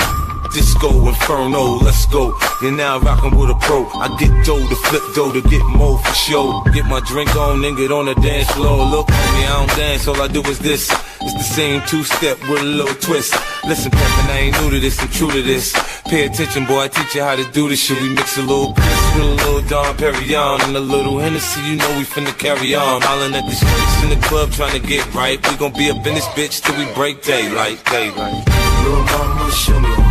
Disco inferno. Let's go. You're now rocking with a pro. I get dough to flip dough to get more for show. Get my drink on and get on the dance floor. Look at me, I don't dance. All I do is this. It's the same two step with a little twist. Listen, Peppin, I ain't new to this, I'm true to this. Pay attention, boy, I teach you how to do this shit. We mix a little Chris with a little Dom Perignon and a little Hennessy, you know we finna carry on. Hollin' at the streets in the club trying to get right. We gon' be up in this bitch till we break daylight, daylight. Little mama, show me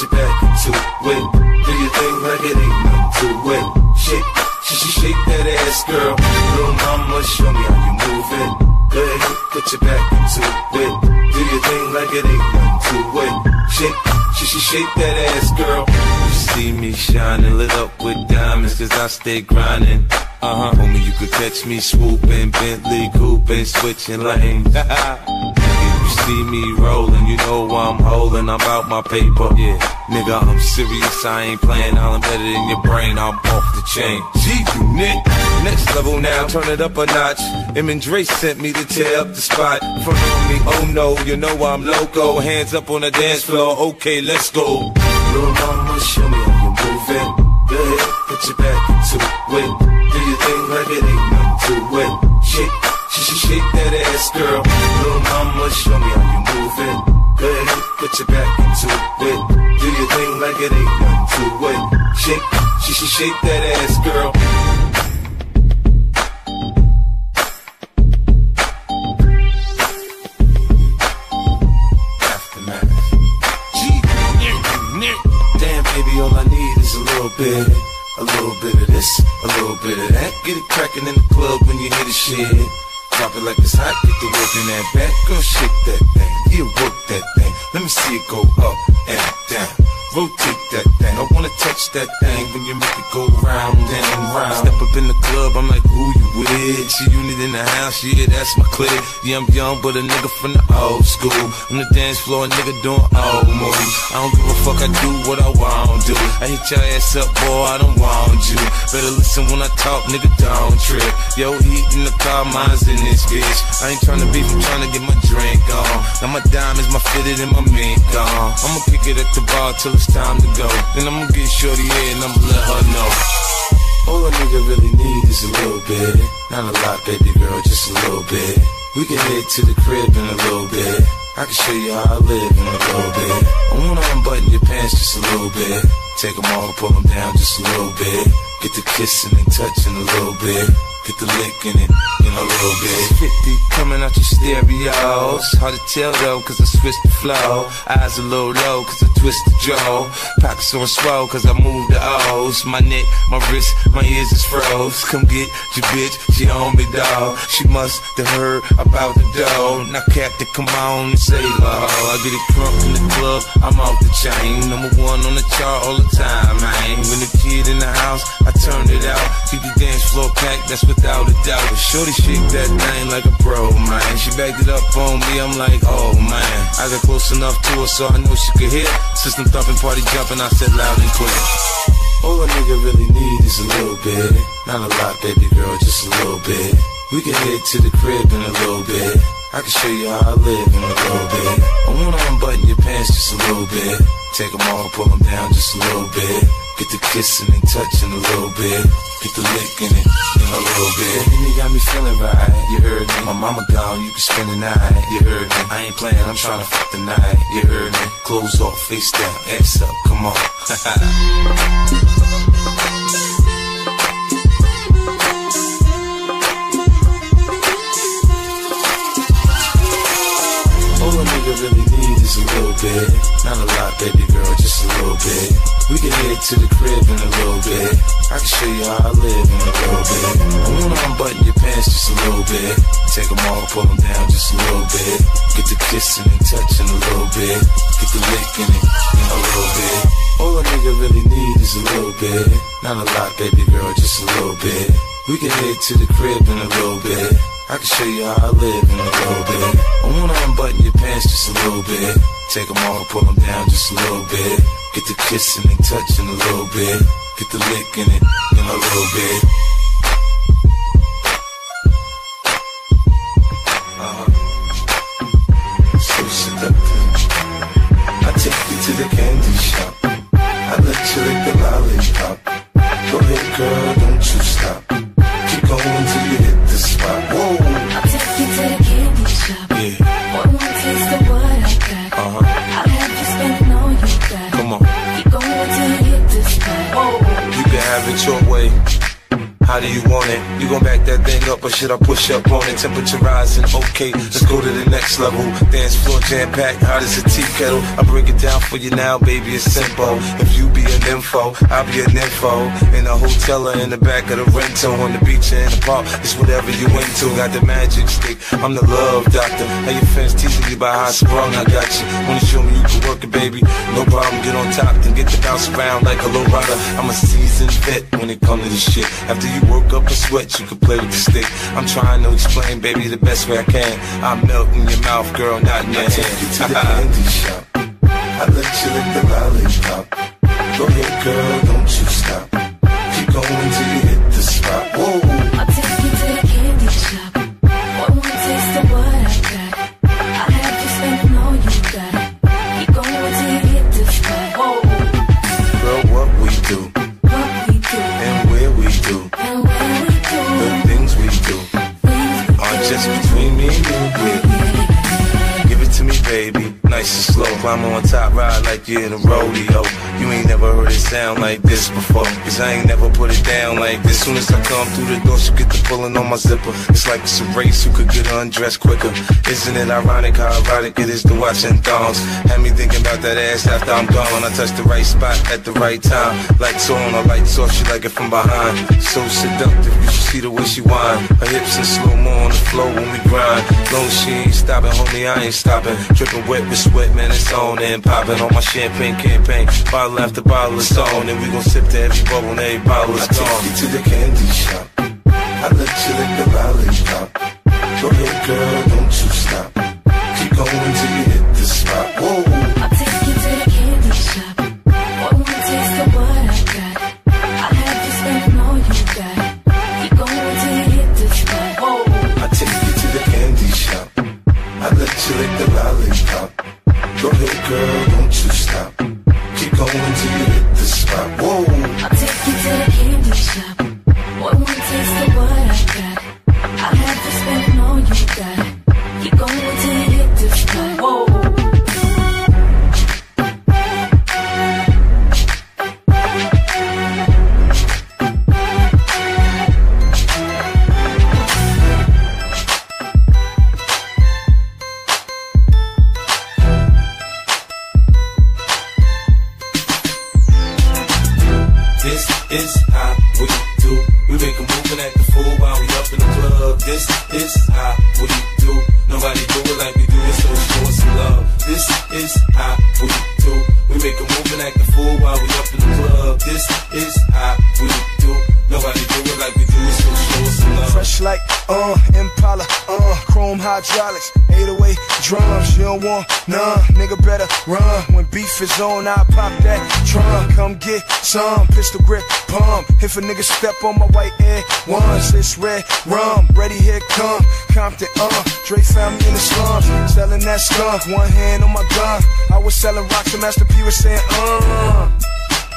your back into it. Do your thing like it ain't nothing to it. Shake, shake, shake, that ass, girl. Little mama, show me how you move it. Go ahead, put your back into it. Do your thing like it ain't nothing to it. Shake, shake, shake, shake that ass, girl. You see me shining, lit up with diamonds, cause I stay grinding. Uh huh. Homie, you could catch me swooping, Bentley cooping, switching lanes. (laughs) You see me rolling, you know I'm holding, I'm out my paper. Yeah, nigga, I'm serious, I ain't playing, I'm better than your brain, I'm off the chain. G unit, next level now, turn it up a notch. Em and Dre sent me to tear up the spot. Front on me, oh no, you know I'm loco. Hands up on the dance floor, okay, let's go. Little mama, show me how you move it. Go ahead, put your back into it. Do your thing like it ain't nothing to it. Shake, shake, that ass, girl. Little mama, show me how you move it. Go ahead, put your back into it. Do your thing like it ain't nothing to it. Shake, shake, shake, shake that ass, girl. Aftermath. Damn, baby, all I need is a little bit. A little bit of this, a little bit of that. Get it crackin' in the club when you hear the shit. Drop it like it's hot, get the work in that back. Girl, shake that thing, yeah, work that thing. Let me see it go up and down. Rotate that thing, I wanna touch that thing when you make it go round and round. Step up in the club, I'm like, who you with? G Unit in the house, yeah, that's my clique. Yeah, I'm young, but a nigga from the old school. On the dance floor, a nigga doing old moves. I don't give a fuck, I do what I want to. I hit your ass up, boy, I don't want you. Better listen when I talk, nigga, don't trip. Yo, heat in the car, mine's in this bitch. I ain't tryna beef, I'm tryna get my drink on. Now my diamonds, my fitted, and my mink on. I'ma pick it at the bar till it's time to go. Then I'ma get shorty here and I'ma let her know. All a nigga really need is a little bit. Not a lot, baby girl, just a little bit. We can head to the crib in a little bit. I can show you how I live in a little bit. I wanna unbutton your pants just a little bit. Take them off, pull them down just a little bit. Get the kissing and touching a little bit. Get the licking it a little bit. 50 coming out your stereos. Hard to tell though, cause I switched the flow. Eyes a little low, cause I twist the jaw. Pockets on swell, cause I move the O's. My neck, my wrist, my ears is froze. Come get your bitch, she on me, dog. She must have heard about the dough. Now, Captain, come on and save her. I get it crunk in the club, I'm off the chain. Number one on the chart all the time, man. When the kid in the house, I turn it out. Keep the dance floor packed, that's without a doubt. Shorty shake that thing like a pro, man. She backed it up on me, I'm like, oh man. I got close enough to her so I know she could hear. System thumping, party jumping, I said loud and clear. All a nigga really need is a little bit. Not a lot, baby girl, just a little bit. We can head to the crib in a little bit. I can show you how I live in a little bit. I wanna unbutton your pants just a little bit. Take them off, pull them down just a little bit. Get the kissing and touching a little bit. Get the lick in it in a little bit. And you got me feeling right, you heard me. My mama gone, you can spend the night, you heard me. I ain't playing, I'm trying to fuck the night, you heard me. Clothes off, face down, ass up, come on. (laughs) is a little bit. Not a lot, baby girl, just a little bit. We can head to the crib in a little bit. I can show you how I live in a little bit. I wanna unbutton your pants just a little bit. Take them off, pull them down just a little bit. Get the kissing and touching a little bit. Get the licking in a little bit. All a nigga really need is a little bit. Not a lot, baby girl, just a little bit. We can head to the crib in a little bit. I can show you how I live in a little bit. I wanna unbutton your pants just a little bit. Take them off, pull them down just a little bit. Get the kissing and touching a little bit. Get the licking it in a little bit. Uh-huh. So seductive. I take you to the candy shop. I let you lick the lollipop. Go ahead, girl, How up or should I push up on it? Temperature rising, okay, let's go to the next level. Dance floor jam packed, hot as a tea kettle. I break it down for you now, baby, it's simple. If you be an info, I'll be an info. In a hotel or in the back of the rental, on the beach or in the park, it's whatever you into. Got the magic stick, I'm the love doctor. How your fans teasing you about how sprung, I got you. Wanna show me you can work it, baby? No problem, get on top, then get to bounce around like a low rider. I'm a seasoned vet when it come to this shit. After you work up a sweat, you can play with the stick. I'm trying to explain, baby, the best way I can. I melt in your mouth, girl, not in your I take you to the candy shop. I let you lick the lollipop. Go ahead, girl, don't you stop. Keep going till you hit the spot. Whoa. Baby. Slow. Climb on top, ride like you're in a rodeo. You ain't never heard it sound like this before. Cause I ain't never put it down like this. Soon as I come through the door, she get the pulling on my zipper. It's like it's a race who could get undressed quicker. Isn't it ironic how erotic it is to watch in thongs? Had me thinking about that ass after I'm gone. I touch the right spot at the right time. Lights on or lights off, she like it from behind. So seductive, you should see the way she whine. Her hips in slow mo on the floor when we grind. Long she ain't stopping, homie, I ain't stopping. Dripping wet with sweat, man, it's on and popping on my champagne campaign. Bottle after bottle is on, and we gon' sip to every bubble and every bottle is I take gone. you to the candy shop. I let you lick the lollipop. Go ahead, girl, don't you stop. Keep going till you hit the spot. Whoa. Go ahead, girl, don't you stop. Keep going till you some, pistol grip, pump. If a nigga step on my white air ones, it's red rum, ready, here come, Compton, uh, Dre found me in the slums, selling that skunk, one hand on my gun. I was selling rocks and Master P was saying, uh.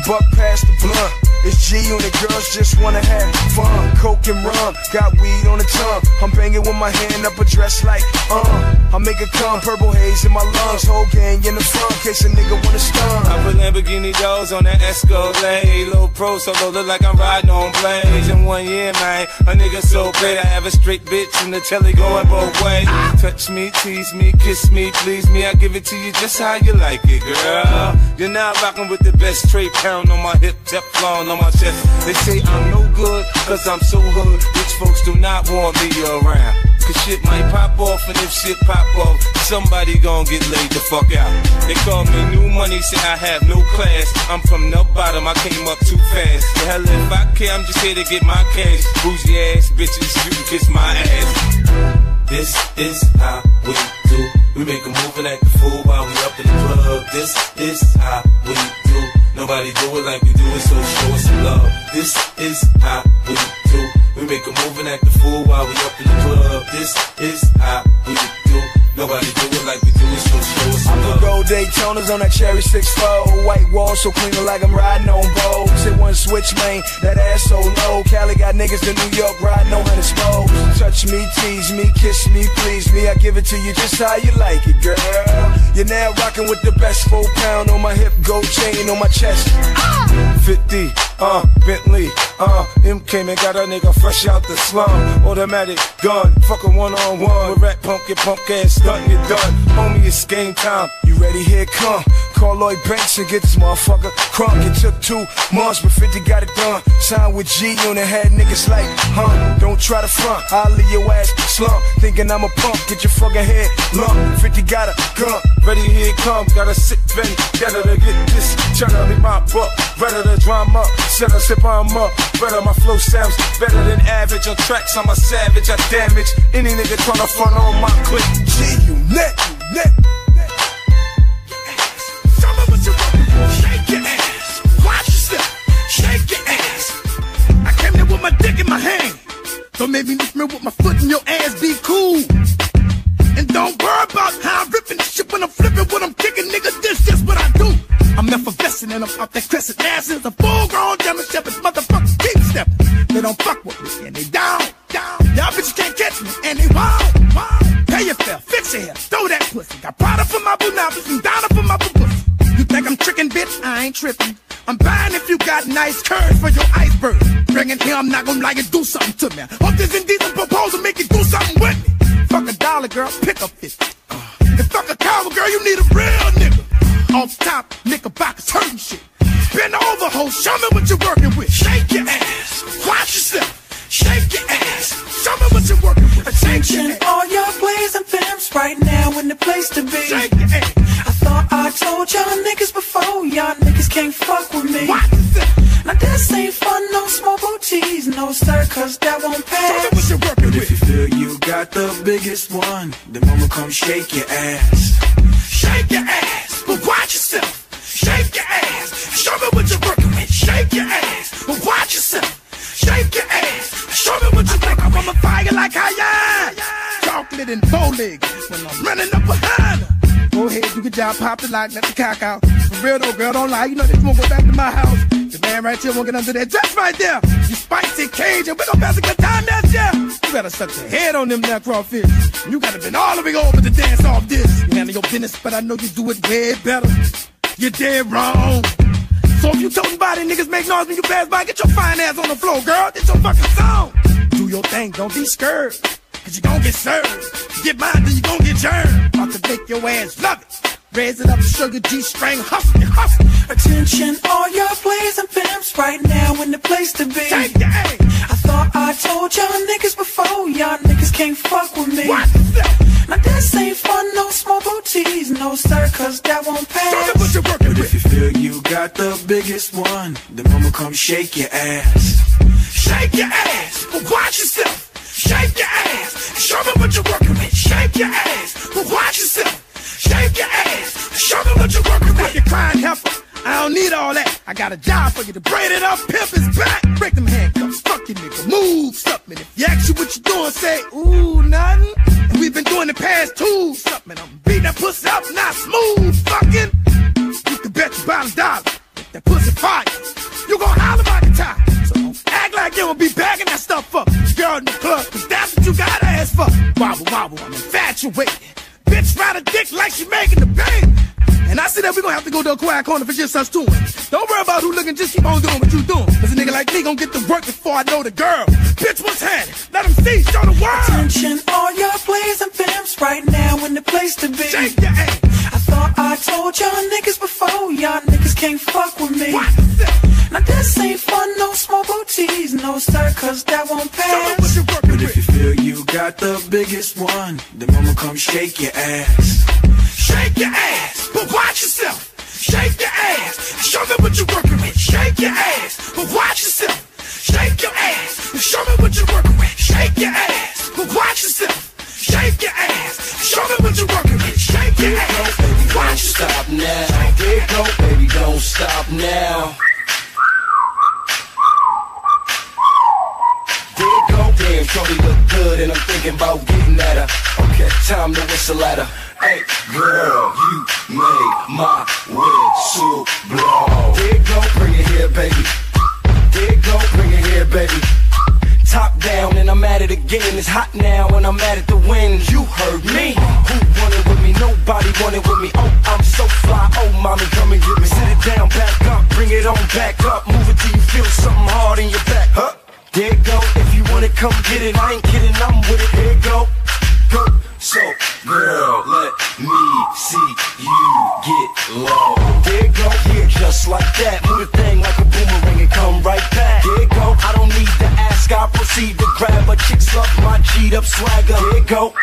Buck past the blunt. It's G and the girls just wanna have fun. Coke and rum, got weed on the tongue. I'm banging with my hand up a dress like, uh. I make it come, purple haze in my lungs. Whole gang in the front, case a nigga wanna stun. I put Lamborghini doors on that Escalade. Low pro, so low, look like I'm riding on planes. In one year, man, a nigga so great. I have a straight bitch in the telly going both ways. Touch me, tease me, kiss me, please me. I give it to you just how you like it, girl. You're not rocking with the best straight pound on my hip, Teflon on my chest. They say I'm no good, cause I'm so hood. Rich folks do not want me around. Cause shit might pop off, and if shit pop off, somebody gon' get laid the fuck out. They call me new money, say I have no class. I'm from the bottom, I came up too fast. The hell if I care, I'm just here to get my cash. Bougie ass bitches, you can kiss my ass. This is how we do. We make a move and act a fool while we up in the club. This is how we do. Nobody do it like we do it, so show us some love. This is how we do. We make a move and act a fool while we up in the club. This is how we do. Nobody do it like we do it, so show us some I love. could go Daytonas on that cherry 6-4. White wall so clean like I'm riding on bows. Hit one switch lane, that ass so low. Cali got niggas to New York riding on hundred spokes. Touch me, tease me, kiss me, please me. I give it to you just how you like it, girl. You're now rocking with the best four pound on my hip, gold chain on my chest. 50, uh, Bentley, uh, M came and got a nigga fresh out the slum. Automatic gun, fuck a one on one. With rat punk, get punk ass stuntin', you done. Homie, it's game time. You ready? Here come. Call Lloyd Banks and get this motherfucker crunk. It took two months, but 50 got it done. Signed with G Unit, had niggas like, huh? Don't try to front, I'll leave your ass slump. Thinking I'm a punk, get your fucking head lump. 50 got a gun, ready, here it come. Gotta sick Benny, gotta get this. Tryna be my buck, better the drama. Set a sip, I'm up. Better my flow sounds better than average. On tracks, I'm a savage, I damage any nigga tryna front on my click. G Unit, net. Show Don't make me lift me with my foot in your ass. Be cool. And don't worry about how I'm ripping this shit when I'm flipping, when I'm kicking, nigga. This just what I do. I'm effervescent and I'm off that crescent. Ass is a full grown German shepherd. Motherfuckers keep stepping. They don't fuck with me and they down, down. Y'all bitches can't catch me and they wild, wild. Pay your fare, fix your hair, throw that pussy. Got Prada for my novice and Donna for my pussy. You think I'm tricking, bitch? I ain't tripping. I'm buying if you got nice curves for your iceberg. Bring it here, I'm not gonna like it, do something to me. Hope this indecent proposal make you do something with me. Fuck a dollar, girl, pick up uh, 50. And fuck a cowboy, girl, you need a real nigga. Off top, knickerbockers hurting shit. Spin over, ho, show me what you're working with. Shake your ass, watch yourself. Shake your ass, show me what you're working with. Shake your Attention, all your plays and pimps right now in the place to be. Shake your ass. I thought I told y'all niggas before, y'all niggas can't fuck with me. Watch yourself. Now this ain't fun, no small booties, no sir, cause that won't Show me pass. what you're working If with. you feel you got the biggest one, then mama come shake your ass. Shake your ass, but watch yourself. Shake your ass. Show me what you're working with. Shake your ass, but watch yourself. Shake your ass. Show me what you think. I'm on a fire like Hyan. Chocolate and bow leg when I'm running up behind her. Go ahead, you get job, pop the lock, let the cock out. For real though, girl, don't lie. You know this won't go back to my house. The man right here won't get under that dress right there. You spicy Cajun, we gon' pass a good time that's yeah. You better suck your head on them now, crawfish. You gotta been all the way over to dance off this. You handle your business, but I know you do it way better. You're dead wrong. So if you toting body niggas make noise when you pass by, get your fine ass on the floor, girl. It's your fucking song. Do your thing, don't be scared. Cause you gon' get served. Get mine, then you gon' get germed. About to make your ass love it. Raise it up, sugar G-string, hustle, hustle. Attention, all your plays and pimps right now in the place to be. Your ass. I thought I told y'all niggas before, y'all niggas can't fuck with me. Yourself. Now this ain't fun, no small booties, no sir, cause that won't pass. what you're working But with. if you feel you got the biggest one, then mama come shake your ass. Shake your ass, but watch yourself. Shake your ass. Show me what you're working with. Shake your ass, but watch yourself. Shake your ass. Show me what you're working with. You crying heifer. I don't need all that. I got a job for you to braid it up, pimp is back. Break them handcuffs, fuck you nigga, move something. If you ask you what you doing, say, ooh, nothing. And we've been doing the past two, something. I'm beating that pussy up, not smooth, fucking. You can bet your bottom dollar. That pussy fire, you gon' holler by the time. So act like you won't be bagging that stuff up. Girl in the club, cause that's you got ass for. Wobble, wobble, I'm infatuated. Bitch ride a dick like she making the baby. And I see that we gonna have to go to a quiet corner for just us two. Don't worry about who looking, just keep on doing what you doing. Cause a nigga like me gon' get to work before I know the girl. Bitch, what's happening? Let them see, show the world. Attention, all your plays and pimps right now in the place to be. Shake your ass. I thought I told y'all niggas before, y'all niggas can't fuck with me. Now this ain't fun, no small booties, no sir, cause that won't Show me what pass. But if you feel you got the biggest one, then mama come shake your ass. Shake your ass, but watch yourself. Shake your ass. Show me what you're working with. Shake your ass, but watch yourself. Shake your ass. Show me what you're working with. Shake your ass, but watch yourself. Shake your ass. Show me what you're working with. Your ass. Watch yourself. Stop now. There go, baby, don't stop now. There go, damn, Shorty look good, and I'm thinking about getting at. Okay, time to whistle at her. Hey, girl, you made my whistle blow. There go, bring it here, baby. There go, bring it here, baby. Top down and I'm at it again. It's hot now and I'm at it to win. You heard me. Who wanted with me? Nobody wanted with me. Oh, I'm so fly. Oh, mommy, come and get me. Sit it down, back up, bring it on back up. Move it till you feel something hard in your back. Huh? There go. If you want it, come get it. I ain't kidding, I'm with it. Here go. Go. So, girl, let me see you get low. There go. Yeah, just like that. Move the thing like a boomerang and come right back. There it go. I don't need to ask. I proceed to grab a chicks love my G'd up swagger. There it go.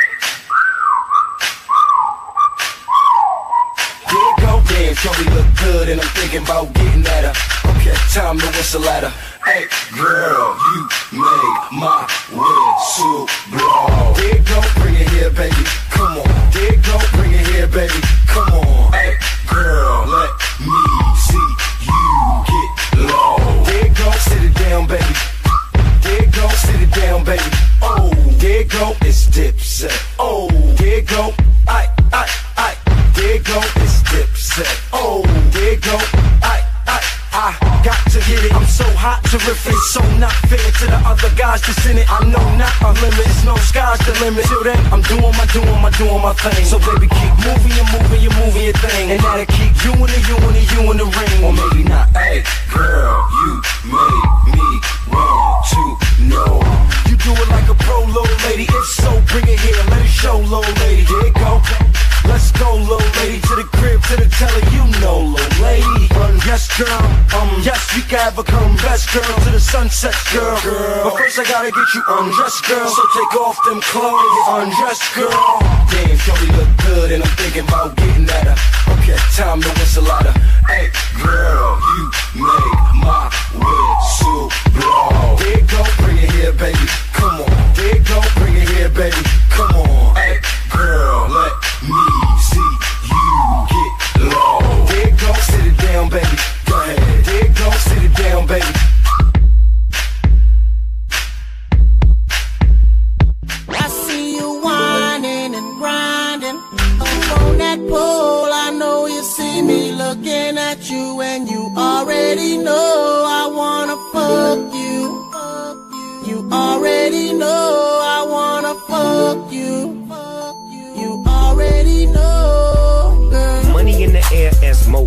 There it go. Damn, Shorty look good and I'm thinking about getting at her. Okay, time to whistle at her. Hey, girl, you made my whistle blow. There it go, bring it here, baby. Come on. There it go, bring it here, baby. Come on. Hey, girl, let me down, baby. There go, sit it down, baby. Oh, there go, it's dipset. Oh, there go, hot, terrific, so not fair to the other guys that's in it. I know not a limit, it's no sky's the limit. Till then, I'm doing my, doing my, doing my thing. So baby, keep moving, you moving, you moving your thing, and that'll keep you in the, you in the, you in the ring, or maybe not. Hey, girl, you made me want to know. You do it like a pro, little lady. If so, bring it here, let it show, little lady. Here yes, girl. Um, yes, we can have a come best girl to the sunset, girl. girl. But first I gotta get you undressed, girl. So take off them clothes undressed, girl. Damn, Shorty look good, and I'm thinking about getting at her. Okay, time to whistle at her. Hey, girl, you make my whistle blow. There go, bring it here, baby. Come on. There go, bring it here, baby. Come on.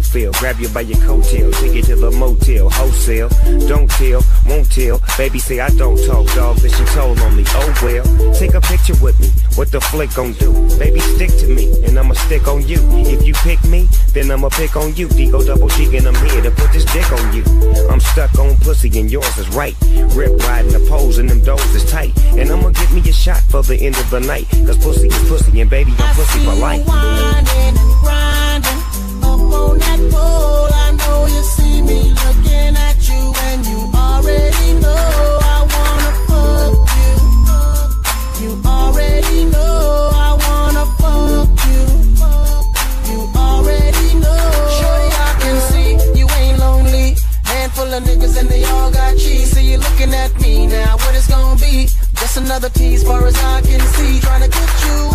Mofil. Grab you by your coattail, take you to the motel, wholesale. Don't tell, won't tell. Baby say I don't talk, dog, but she told on me. Oh well, take a picture with me. What the flick gon' do? Baby, stick to me, and I'ma stick on you. If you pick me, then I'ma pick on you. Digo double G, and I'm here to put this dick on you. I'm stuck on pussy, and yours is right. Rip riding the poles, and them doors is tight. And I'ma get me a shot for the end of the night. Cause pussy is pussy, and baby, I'm pussy for life. Another tease, far as I can see. Trying to get you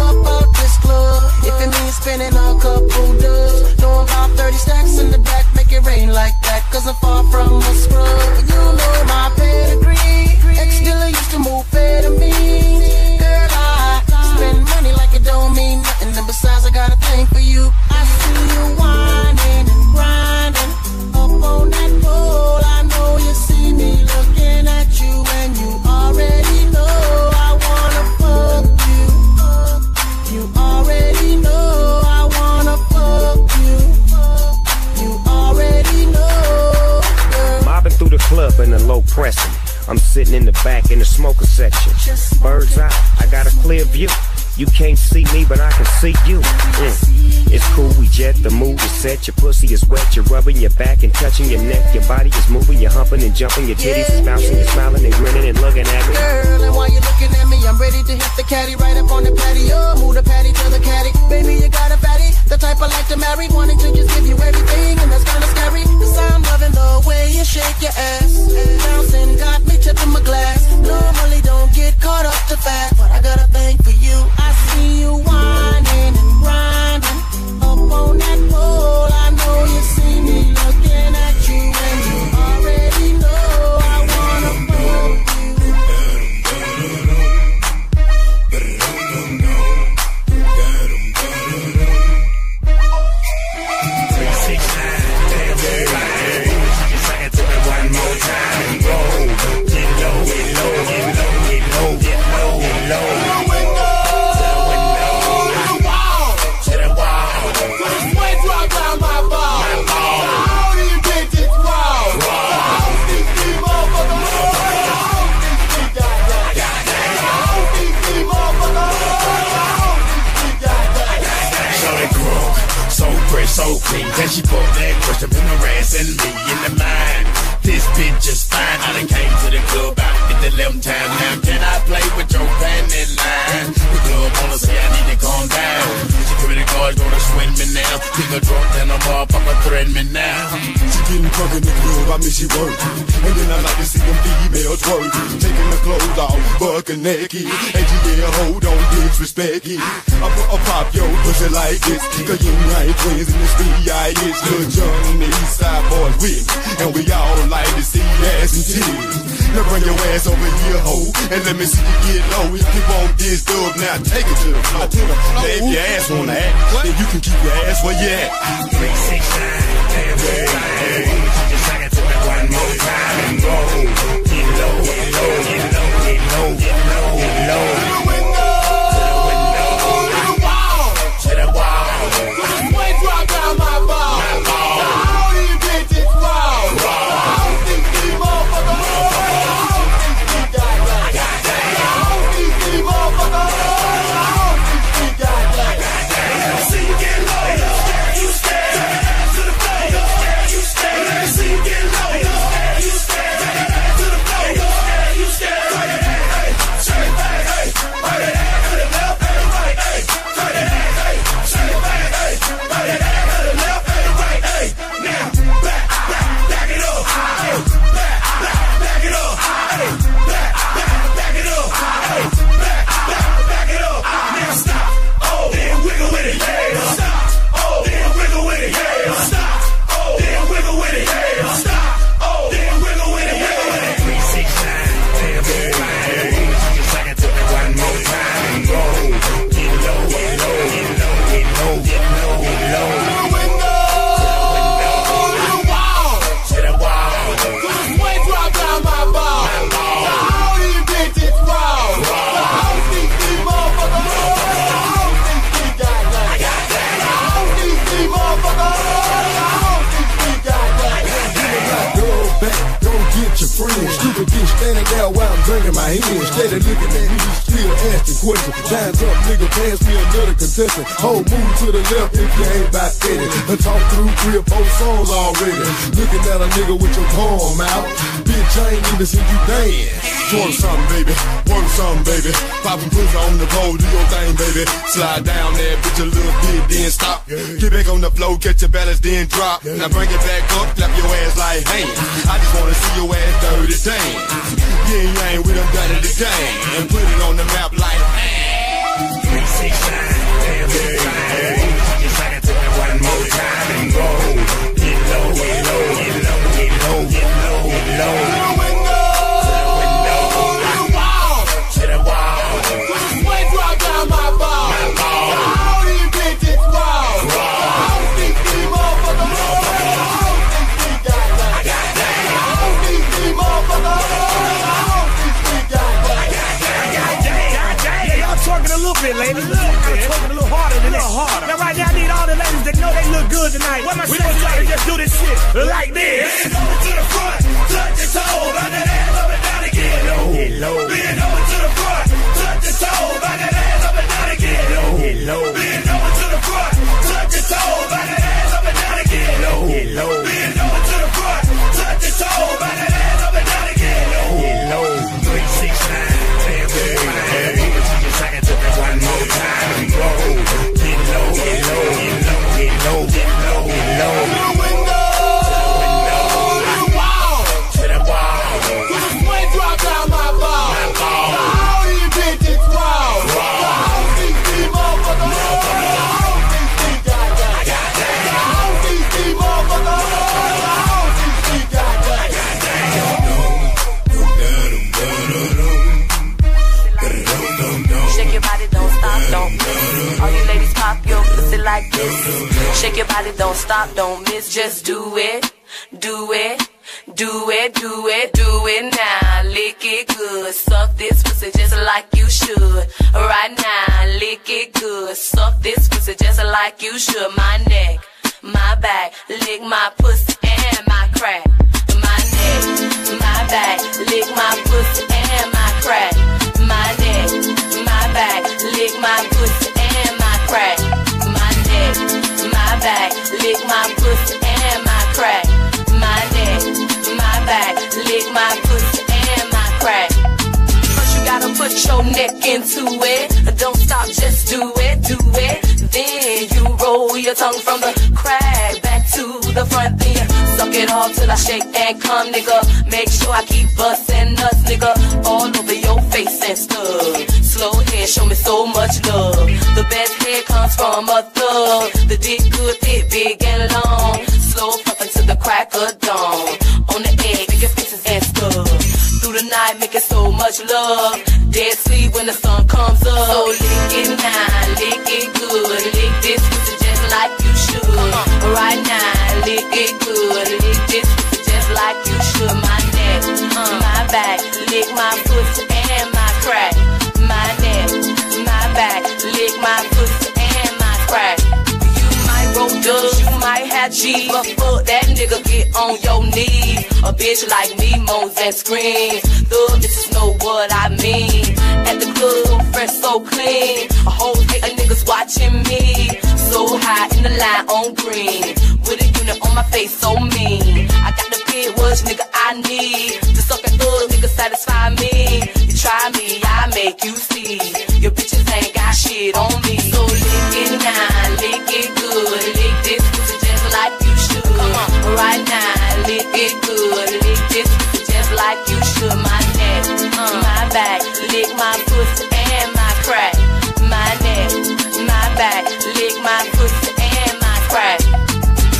I'm far from a scrub. See you. Mm. It's cool, we jet, the mood is set. Your pussy is wet, you're rubbing your back and touching your neck. Your body is moving, you're humping and jumping. Your titties is bouncing, you're smiling and grinning and looking at me. Girl, and while you're looking at me, I'm ready to hit the caddy right up on the patio. Move the patty to the caddy. Baby, you got a fatty, the type I like to marry. Wanting to just give you everything, and that's kinda scary. Cause I'm loving the way you shake your ass. Bouncing got me tipping my glass. Normally don't get caught up too fast, but I got a thing for you. I see you whining drunk in the club, I mean she working. And then I like to see them females twerking. Taking the clothes off, bucking naked. And she yeah, hold on, disrespect it. I put a pop your pussy like this. Cause you ain't twins in this V.I.S. And the East Side boys with me. And we all like to see ass and titties. Now bring your ass over here, ho. And let me see you get low. If you want this dub, now take it to the floor. Now if your ass wanna act, then you can keep your ass where you at. Three, six, nine, damn, Just it to me one more time and go. Get low, get low, get low, get low, get low, get low. Steady looking at me, still asking questions. Time's up, nigga, pass me another contestant. Hold move to the left if you ain't about Eddie. I talk through three or four songs already. Looking at a nigga with your palm out. Bitch, I ain't even seen you dance. Twerk something, baby. Work something, baby. Poppin' pussy on the pole, do your thing, baby. Slide down there, bitch, a little bit, then stop. Get back on the floor, catch your balance, then drop. Now bring it back up, clap your ass like hand. I just wanna see your ass dirty dance. Yeah, you ain't with them dirty the game. And put it on the map like, making so much love. Dead sleep when the sun comes up. So lick it now, lick it good. Lick this pussy just like you should. Right now, lick it good. Lick this pussy just like you should. My neck, my back, lick my pussy but fuck that nigga, get on your knees. A bitch like me moans and screams. The bitches know what I mean. At the club, fresh so clean. A whole hate of niggas watching me. So high in the line on green. With a unit on my face, so mean. I got the pit was nigga I need. To suck a thug, nigga satisfy me. You try me, I make you see. Your bitches ain't got shit on me. So it good. Lick this pussy just like you should. My neck, uh, my back, lick my pussy and my crack. My neck, my back, lick my pussy and my crack.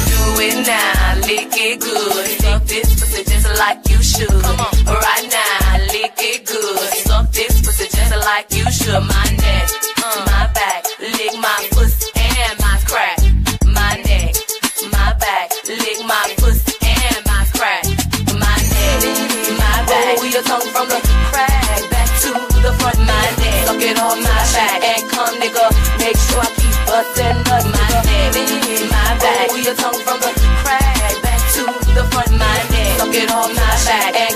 Do it now, lick it good. Lick this pussy just like you should. Come on, right now, lick it good. Suck this pussy just like you should. My neck, your tongue from the crack back to the front. My neck, suck it off my back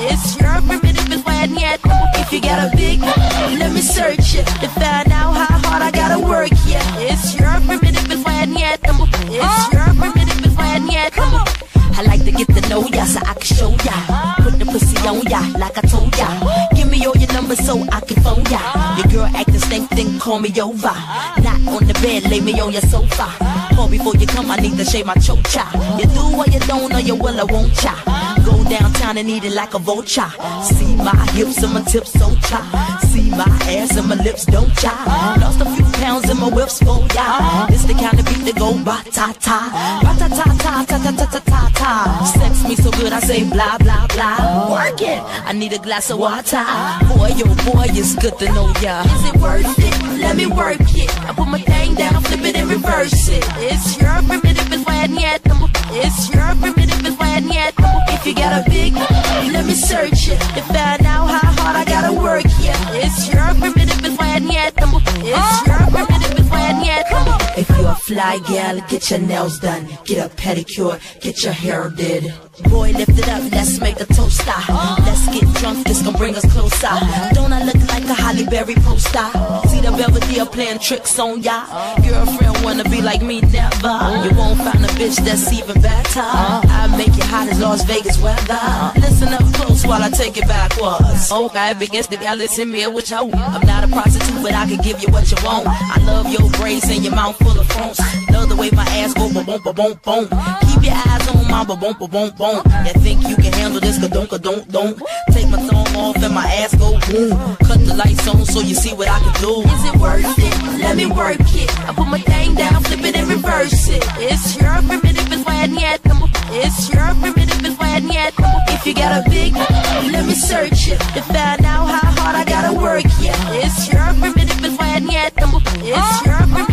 It's your primitive is why yet. If you got a big, let me search it to find out how hard I gotta work. Yeah, it's your primitive is why yet. It's your primitive is why yet. I like to get to know ya so I can show ya. Put the pussy on ya like I told ya. Give me all your numbers so I can phone ya. Your girl acting stank, then call me over. Not on the bed, lay me on your sofa. Call before you come, I need to shave my chocha. You do or you don't, or you will, I won't cha. Go downtown and eat it like a vulture. See my hips and my tips so cha. See my ass and my lips don't cha. Lost a few pounds in my whips for ya. It's the kind of beat that go ba ta ta. Ba ta ta ta ta ta ta ta ta ta. Sex me so good I say blah blah blah. Work it. I need a glass of water. Boy, yo boy, it's good to know ya. Is it worth it? Let me work it. I put my thing down, flip it and reverse it. It's your primitive is why yet. It's your primitive is why yet. If you got a big, let me search it to find out how hard I gotta work. Yeah, it's your primitive is yet. It's your primitive is why yet. If you're a fly gal, get your nails done, get a pedicure, get your hair did. Boy, lift it up, let's make a toast. ah. Get drunk, this gon' bring us closer. Don't I look like a Halle Berry poster? See the Belvedere playing tricks on ya. Girlfriend wanna be like me, never. You won't find a bitch that's even better. I make it hot as Las Vegas weather. Listen up close while I take it backwards. Okay, begins to y'all listen me with you. I'm not a prostitute, but I can give you what you want. I love your braids and your mouth full of phones. Love the way my ass go boom boom boom boom. Keep your eyes on my boom boom boom boom. You think you can handle this? Ka don't ka don't don't. Take my thumb off and my ass go boom. Cut the lights on so you see what I can do. Is it worth it? Let me work it. I put my thing down, flip it and reverse it. It's your primitive is why yet. It's your primitive is why yet. yet. If you got a big, let me search it to find out how hard I gotta work. Yeah, it's your primitive is when yet. It's your primitive yet.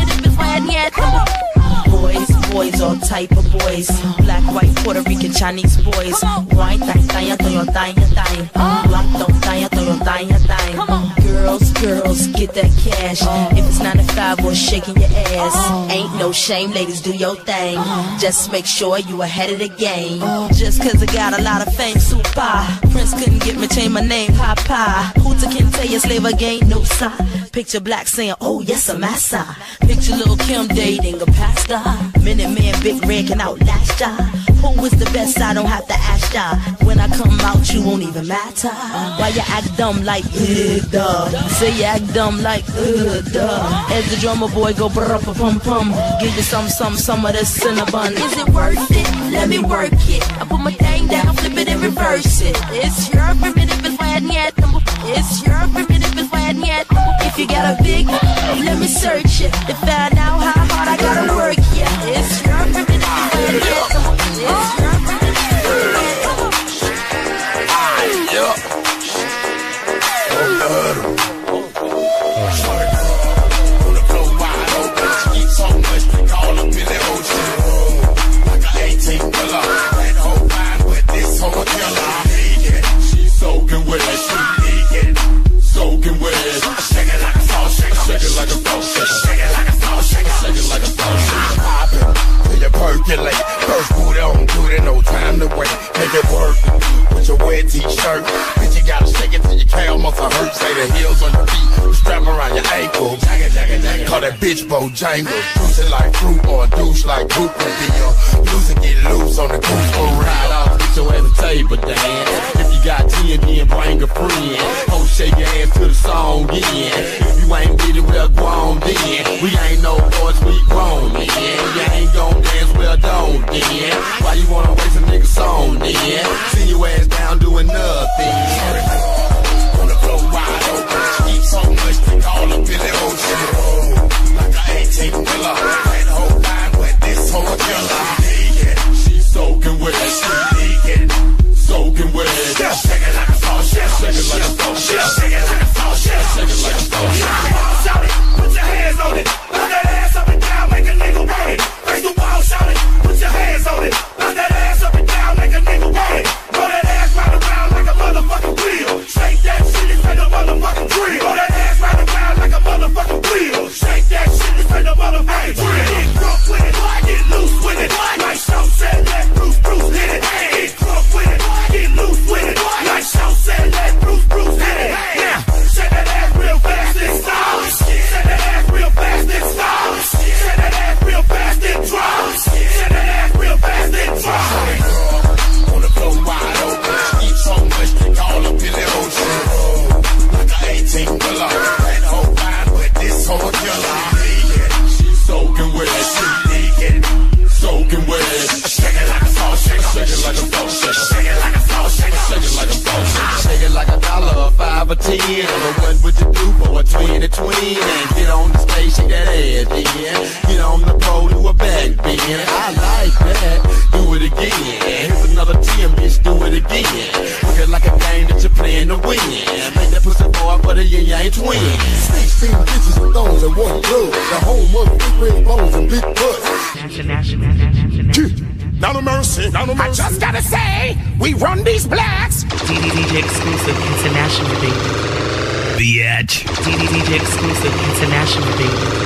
Boys, all type of boys. Black, white, Puerto Rican, Chinese boys. White, thang, thang, thang, thang, thang. Black, don't thang, thang, thang, thang. Girls, girls, get that cash. If it's 9 to 5 or shaking your ass. Ain't no shame, ladies, do your thing. Just make sure you ahead of the game. Just cause I got a lot of fame, super. Prince couldn't get me, change my name, Papa. Hooter can tell you slave again, no sign. Picture black saying, oh yes, I'm massa. Picture Lil' Kim dating a pastor. Minute man, big red can outlast ya. Who is the best? I don't have to ask ya. When I come out, you won't even matter. Why you act dumb like, uh, duh. Say you act dumb like, uh, duh. As the drummer boy go brr pum pum. Give you some, some, some of this cinnabon. Is it worth it? Let me work it. I put my thing down, flip it and reverse it. It's your primitive is when yet. It's your primitive is when yet. If you got a big, let me search it to find out how hard I gotta work. Yeah, it's your primitive is when yet. It's your Soaking percolate. First boot on, do it, no time to wait. Make it work with your wet t-shirt. Bitch, you gotta shake it your calf muscle hurt. Say the heels on your feet, strap around your ankle. Call that bitch Bojangles. It like fruit or a douche like be a loose get loose on the goose for Ride off, get your ass a table dance. If you got 10, then bring a friend. Oh, shake your ass to the song again. If you ain't with it, well, go on then. We ain't no boys, we grown then. You ain't gon' dance, well, don't then. Why you wanna waste a nigga song then? See your ass down doing nothing. So much, think all up in the ocean. Like an 18 wheeler. That whole line with this whole killer. She soaking wet, soaking wet. Shake it like a. Shake it like a Shake it like a shake it like a. Shout it, put your hands on it. Put that ass up and down, make a nigga want it. Face the wall, shout it, put your hands on it. Shake that shit and spin a motherfucking drill. Get drunk with it, get loose with it. Like Sean said, let Bruce Bruce hit it. Get five or ten. Or what would you do for a twenty twin? And get on the stage, shake that ass then. Get on the pole, do a back bend. I like that. Do it again. Here's another ten, bitch, do it again. Look it like a game that you're playing to win. Make that pussy boy for the yin yang twin. 16 bitches with thongs and one glove. The home of big red bones and big butts. Now no mercy, now no mercy. I just gotta say, we run these blacks. DDDJ exclusive international baby. edge. DDDJ exclusive international baby.